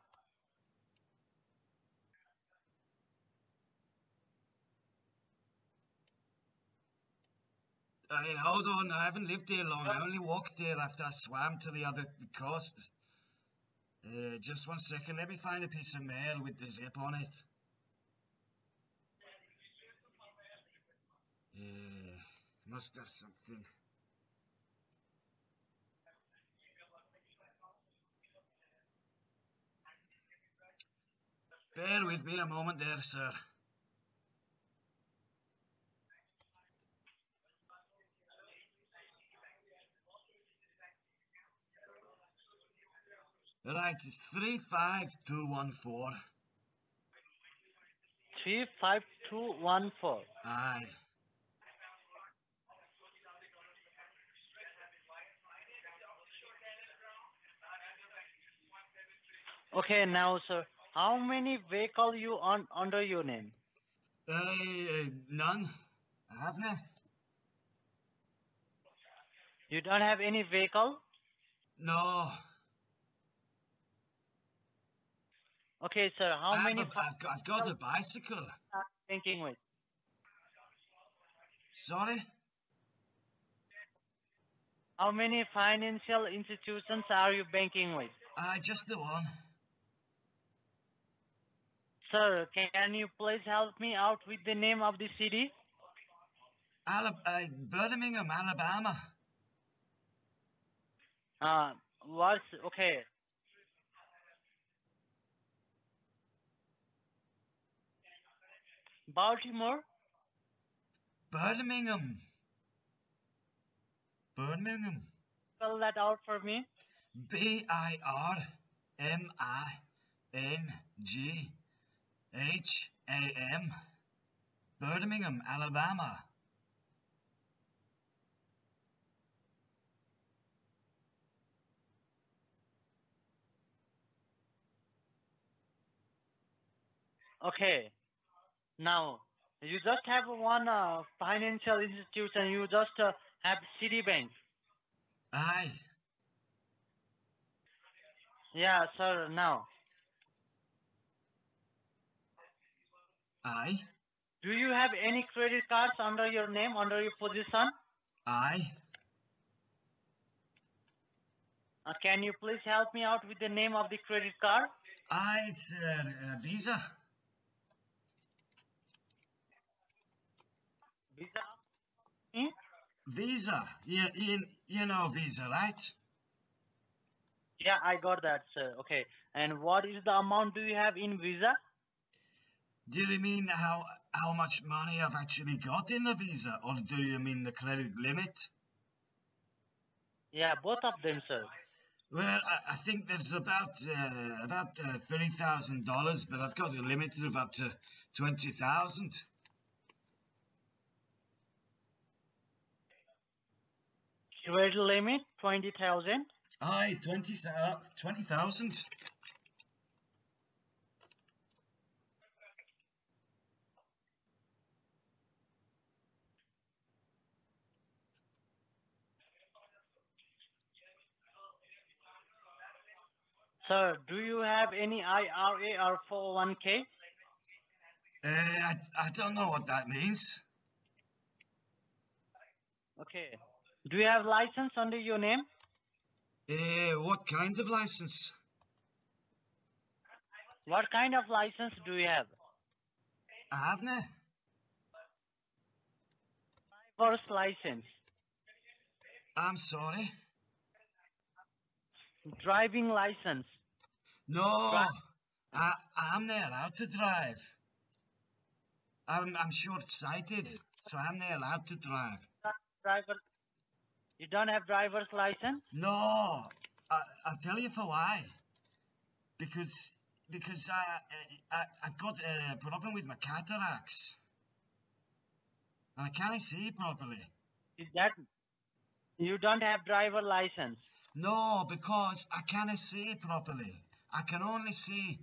Uh, hold on, I haven't lived here long. I only walked here after I swam to the other coast. Uh, just one second, let me find a piece of mail with the zip on it. Uh, must have something. Bear with me a moment there, sir. Right, it's 35214. 35214 Aye. okay now sir how many vehicle you on under your name Uh, uh, none. I? you don't have any vehicle No. okay sir how I many a, I've, got, I've got a bicycle. you banking with Sorry? how many financial institutions are you banking with Aye, just the one. Sir can you please help me out with the name of the city Alab- uh, Birmingham, Alabama. uh what's okay baltimore Birmingham. Birmingham. spell that out for me B I R M I N G H A M. Birmingham, Alabama. Okay. Now, you just have one uh, financial institution. You just uh, have Citibank. Aye. Yeah, sir. Now, Aye. do you have any credit cards under your name, under your position? I. Uh, can you please help me out with the name of the credit card? I, it's uh, uh, Visa. Visa. Hmm? Visa. You, you, you know Visa, right? Yeah, I got that, sir. Okay. And what is the amount do you have in Visa? Do you mean how how much money I've actually got in the Visa, or do you mean the credit limit? Yeah, both of them, sir. Well, I, I think there's about uh, about uh, thirty thousand dollars, but I've got a limit of up to twenty thousand. Credit limit twenty thousand. Aye, twenty uh, twenty thousand. Sir, do you have any IRA or 401k? Uh, I I don't know what that means. Okay. Do you have license under your name? Uh, what kind of license? What kind of license do you have? I haven't. Driver's license. I'm sorry. Driving license. No, I I'm not allowed to drive. I'm I'm short-sighted, so I'm not allowed to drive. Driver. You don't have driver's license? No, I I'll tell you for why. Because because I I I got a problem with my cataracts, and I can't see properly. Is that you don't have driver license? No, because I can't see properly. I can only see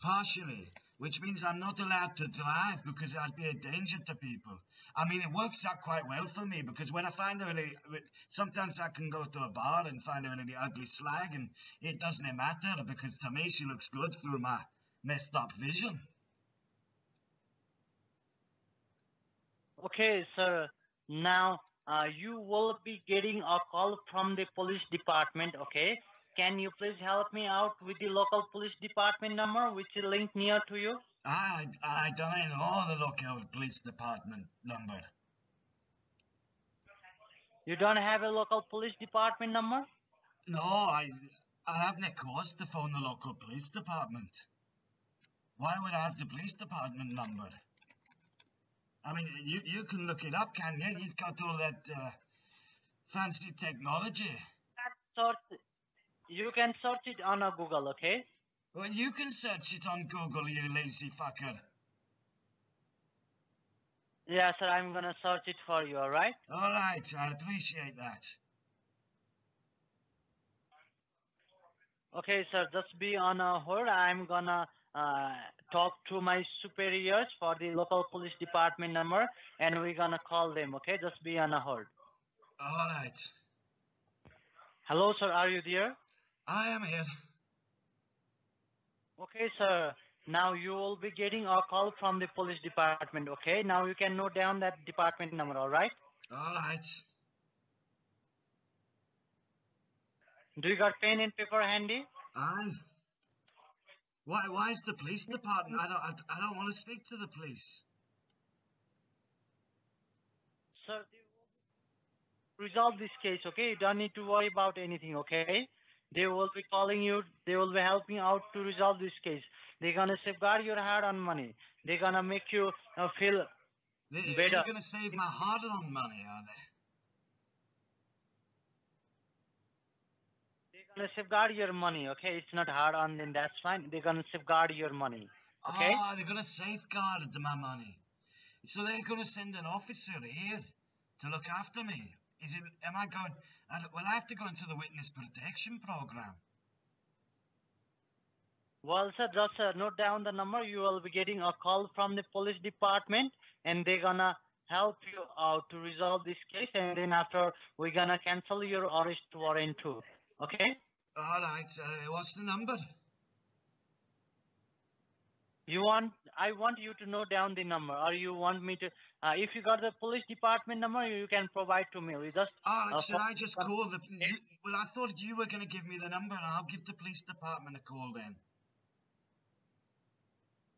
partially, which means I'm not allowed to drive because I'd be a danger to people. I mean, it works out quite well for me because when I find a really, sometimes I can go to a bar and find a really ugly slag and it doesn't matter because to me she looks good through my messed up vision. Okay, sir. Now uh, you will be getting a call from the police department. Okay. Can you please help me out with the local police department number, which is linked near to you? I, I don't know the local police department number. You don't have a local police department number? No, I, I haven't cause to phone the local police department. Why would I have the police department number? I mean, you, you can look it up, can you? You've got all that uh, fancy technology. Search, you can search it on a Google, okay? Well, you can search it on Google, you lazy fucker. Yeah, sir, I'm gonna search it for you, alright? All right, I appreciate that. Okay, sir, just be on a hold. I'm gonna uh, talk to my superiors for the local police department number and we're gonna call them, okay? Just be on a hold. All right, Hello, sir, are you there? I am here. Okay, sir. Now you will be getting a call from the police department, okay? Now you can note down that department number, alright? All right. Do you got pen and paper handy? Aye. Why? Why is the police department? I don't. I, I don't want to speak to the police. Sir, resolve this case, okay? You don't need to worry about anything, okay? They will be calling you, they will be helping out to resolve this case. They're gonna safeguard your hard-earned money. They're gonna make you uh, feel, They, Better. They're going to save my hard-earned money, are they? they're gonna safeguard your money, okay? It's not hard-earned, then that's fine. They're gonna safeguard your money. Okay. Oh, they're to safeguard my money. So they're to send an officer here to look after me. Is it? Am I going? Well, I have to go into the witness protection program. Well, sir, just uh, note down the number. You will be getting a call from the police department, and they're gonna help you out to resolve this case, and then after we're gonna cancel your arrest warrant too. Okay? All right. Uh, what's the number? You want? I want you to note down the number, or you want me to? Uh, if you got the police department number, you can provide to me. We just right. Uh, should I just call the? You, well, I thought you were going to give me the number, and I'll give the police department a call then.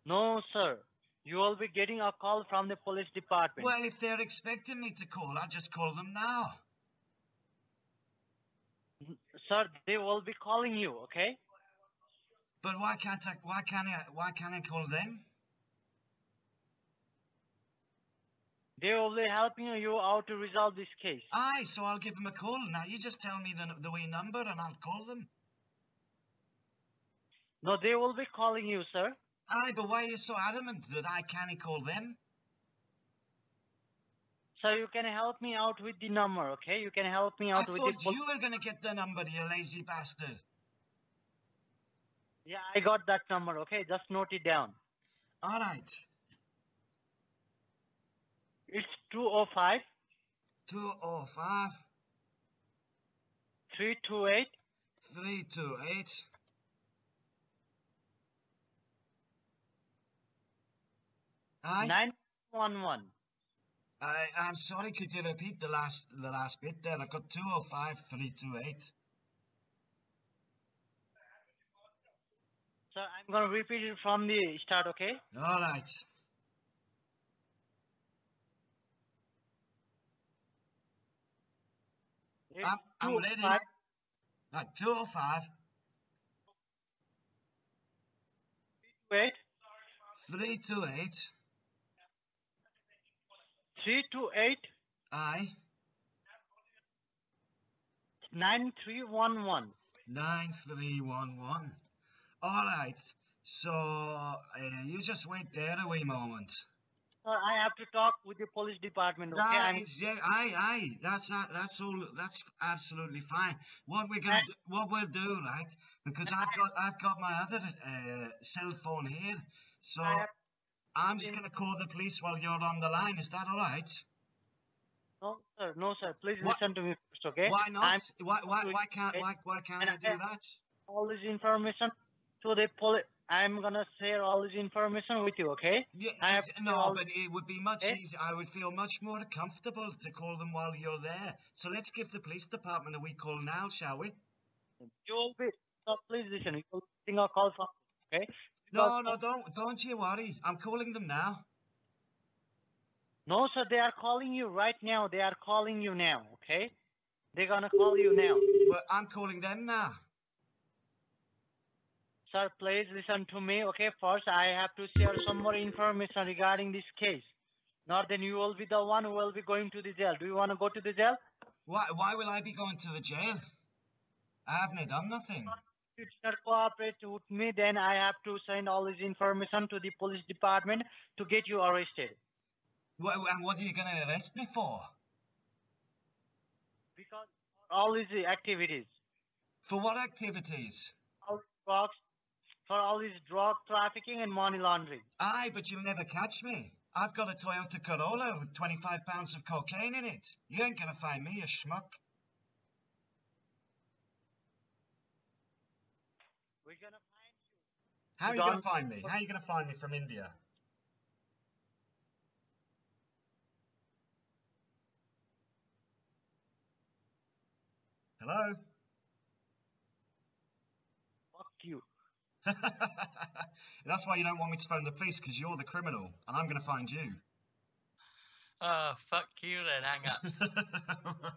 no, sir. You will be getting a call from the police department. Well, if they're expecting me to call, I'll just call them now. Sir, they will be calling you. Okay? But why can't I? Why can't I? Why can't I call them? They will be helping you out to resolve this case. Aye, so I'll give them a call. Now you just tell me the the wee number, and I'll call them. No, they will be calling you, sir. Aye, but why are you so adamant that I can't call them? So you can help me out with the number, okay? You can help me I out with the. thought you were going to get the number, you lazy bastard. Yeah, I got that number, okay? Just note it down. All right. It's 205 205 328 328 Aye. 911. I, I'm sorry, could you repeat the last the last bit there? I've got 205 328. So I'm gonna repeat it from the start, okay? All right. It's I'm, I'm ready. 205 Right, 205 328 328 328 I 9311. 9311. All right. So uh, you just wait there a wee moment. Sir, I have to talk with the police department, okay? That is, yeah, aye, aye. That's not, that's all. That's absolutely fine. What we're gonna, do, what we'll do, right? Because I've got, I've got my other uh, cell phone here, so I I'm just gonna call the police while you're on the line. Is that all right? no, sir, no, sir. Please What- listen to me first, okay? Why not? I'm why, why, why can't, why, why can't I do that? all this information to the police. I'm gonna share all this information with you, okay? Yeah, I have no, but it would be much Eh? easier. I would feel much more comfortable to call them while you're there. So let's give the police department a wee call now, shall we? You will be. So please listen. You will be getting a call from, okay? No, Because- no, don't, don't you worry. I'm calling them now. No, sir. They are calling you right now. They are calling you now, okay? They're gonna call you now. But I'm calling them now. Sir, please listen to me, okay? First, I have to share some more information regarding this case. Not then you will be the one who will be going to the jail. Do you want to go to the jail? Why, why will I be going to the jail? I haven't done nothing. If you not cooperate with me, then I have to send all this information to the police department to get you arrested. What, and what are you going to arrest me for? Because all these activities, For what activities? all drugs, for all this drug trafficking and money laundering. Aye, but you'll never catch me. I've got a Toyota Corolla with 25 pounds of cocaine in it. You ain't to find me, you schmuck. We're gonna find How are you to find me? How are you to find me from India? Hello? fuck you. <laughs> That's why you don't want me to phone the police, because you're the criminal, and I'm going to find you. Oh, fuck you then, hang up.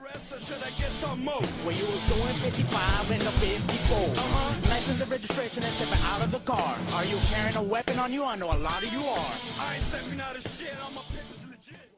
arrest or should I get some more? When you was doing 55 and a 54. Uh-huh. License and registration and stepping out of the car. Are you carrying a weapon on you? I know a lot of you are. I ain't stepping out of shit, all my papers legit.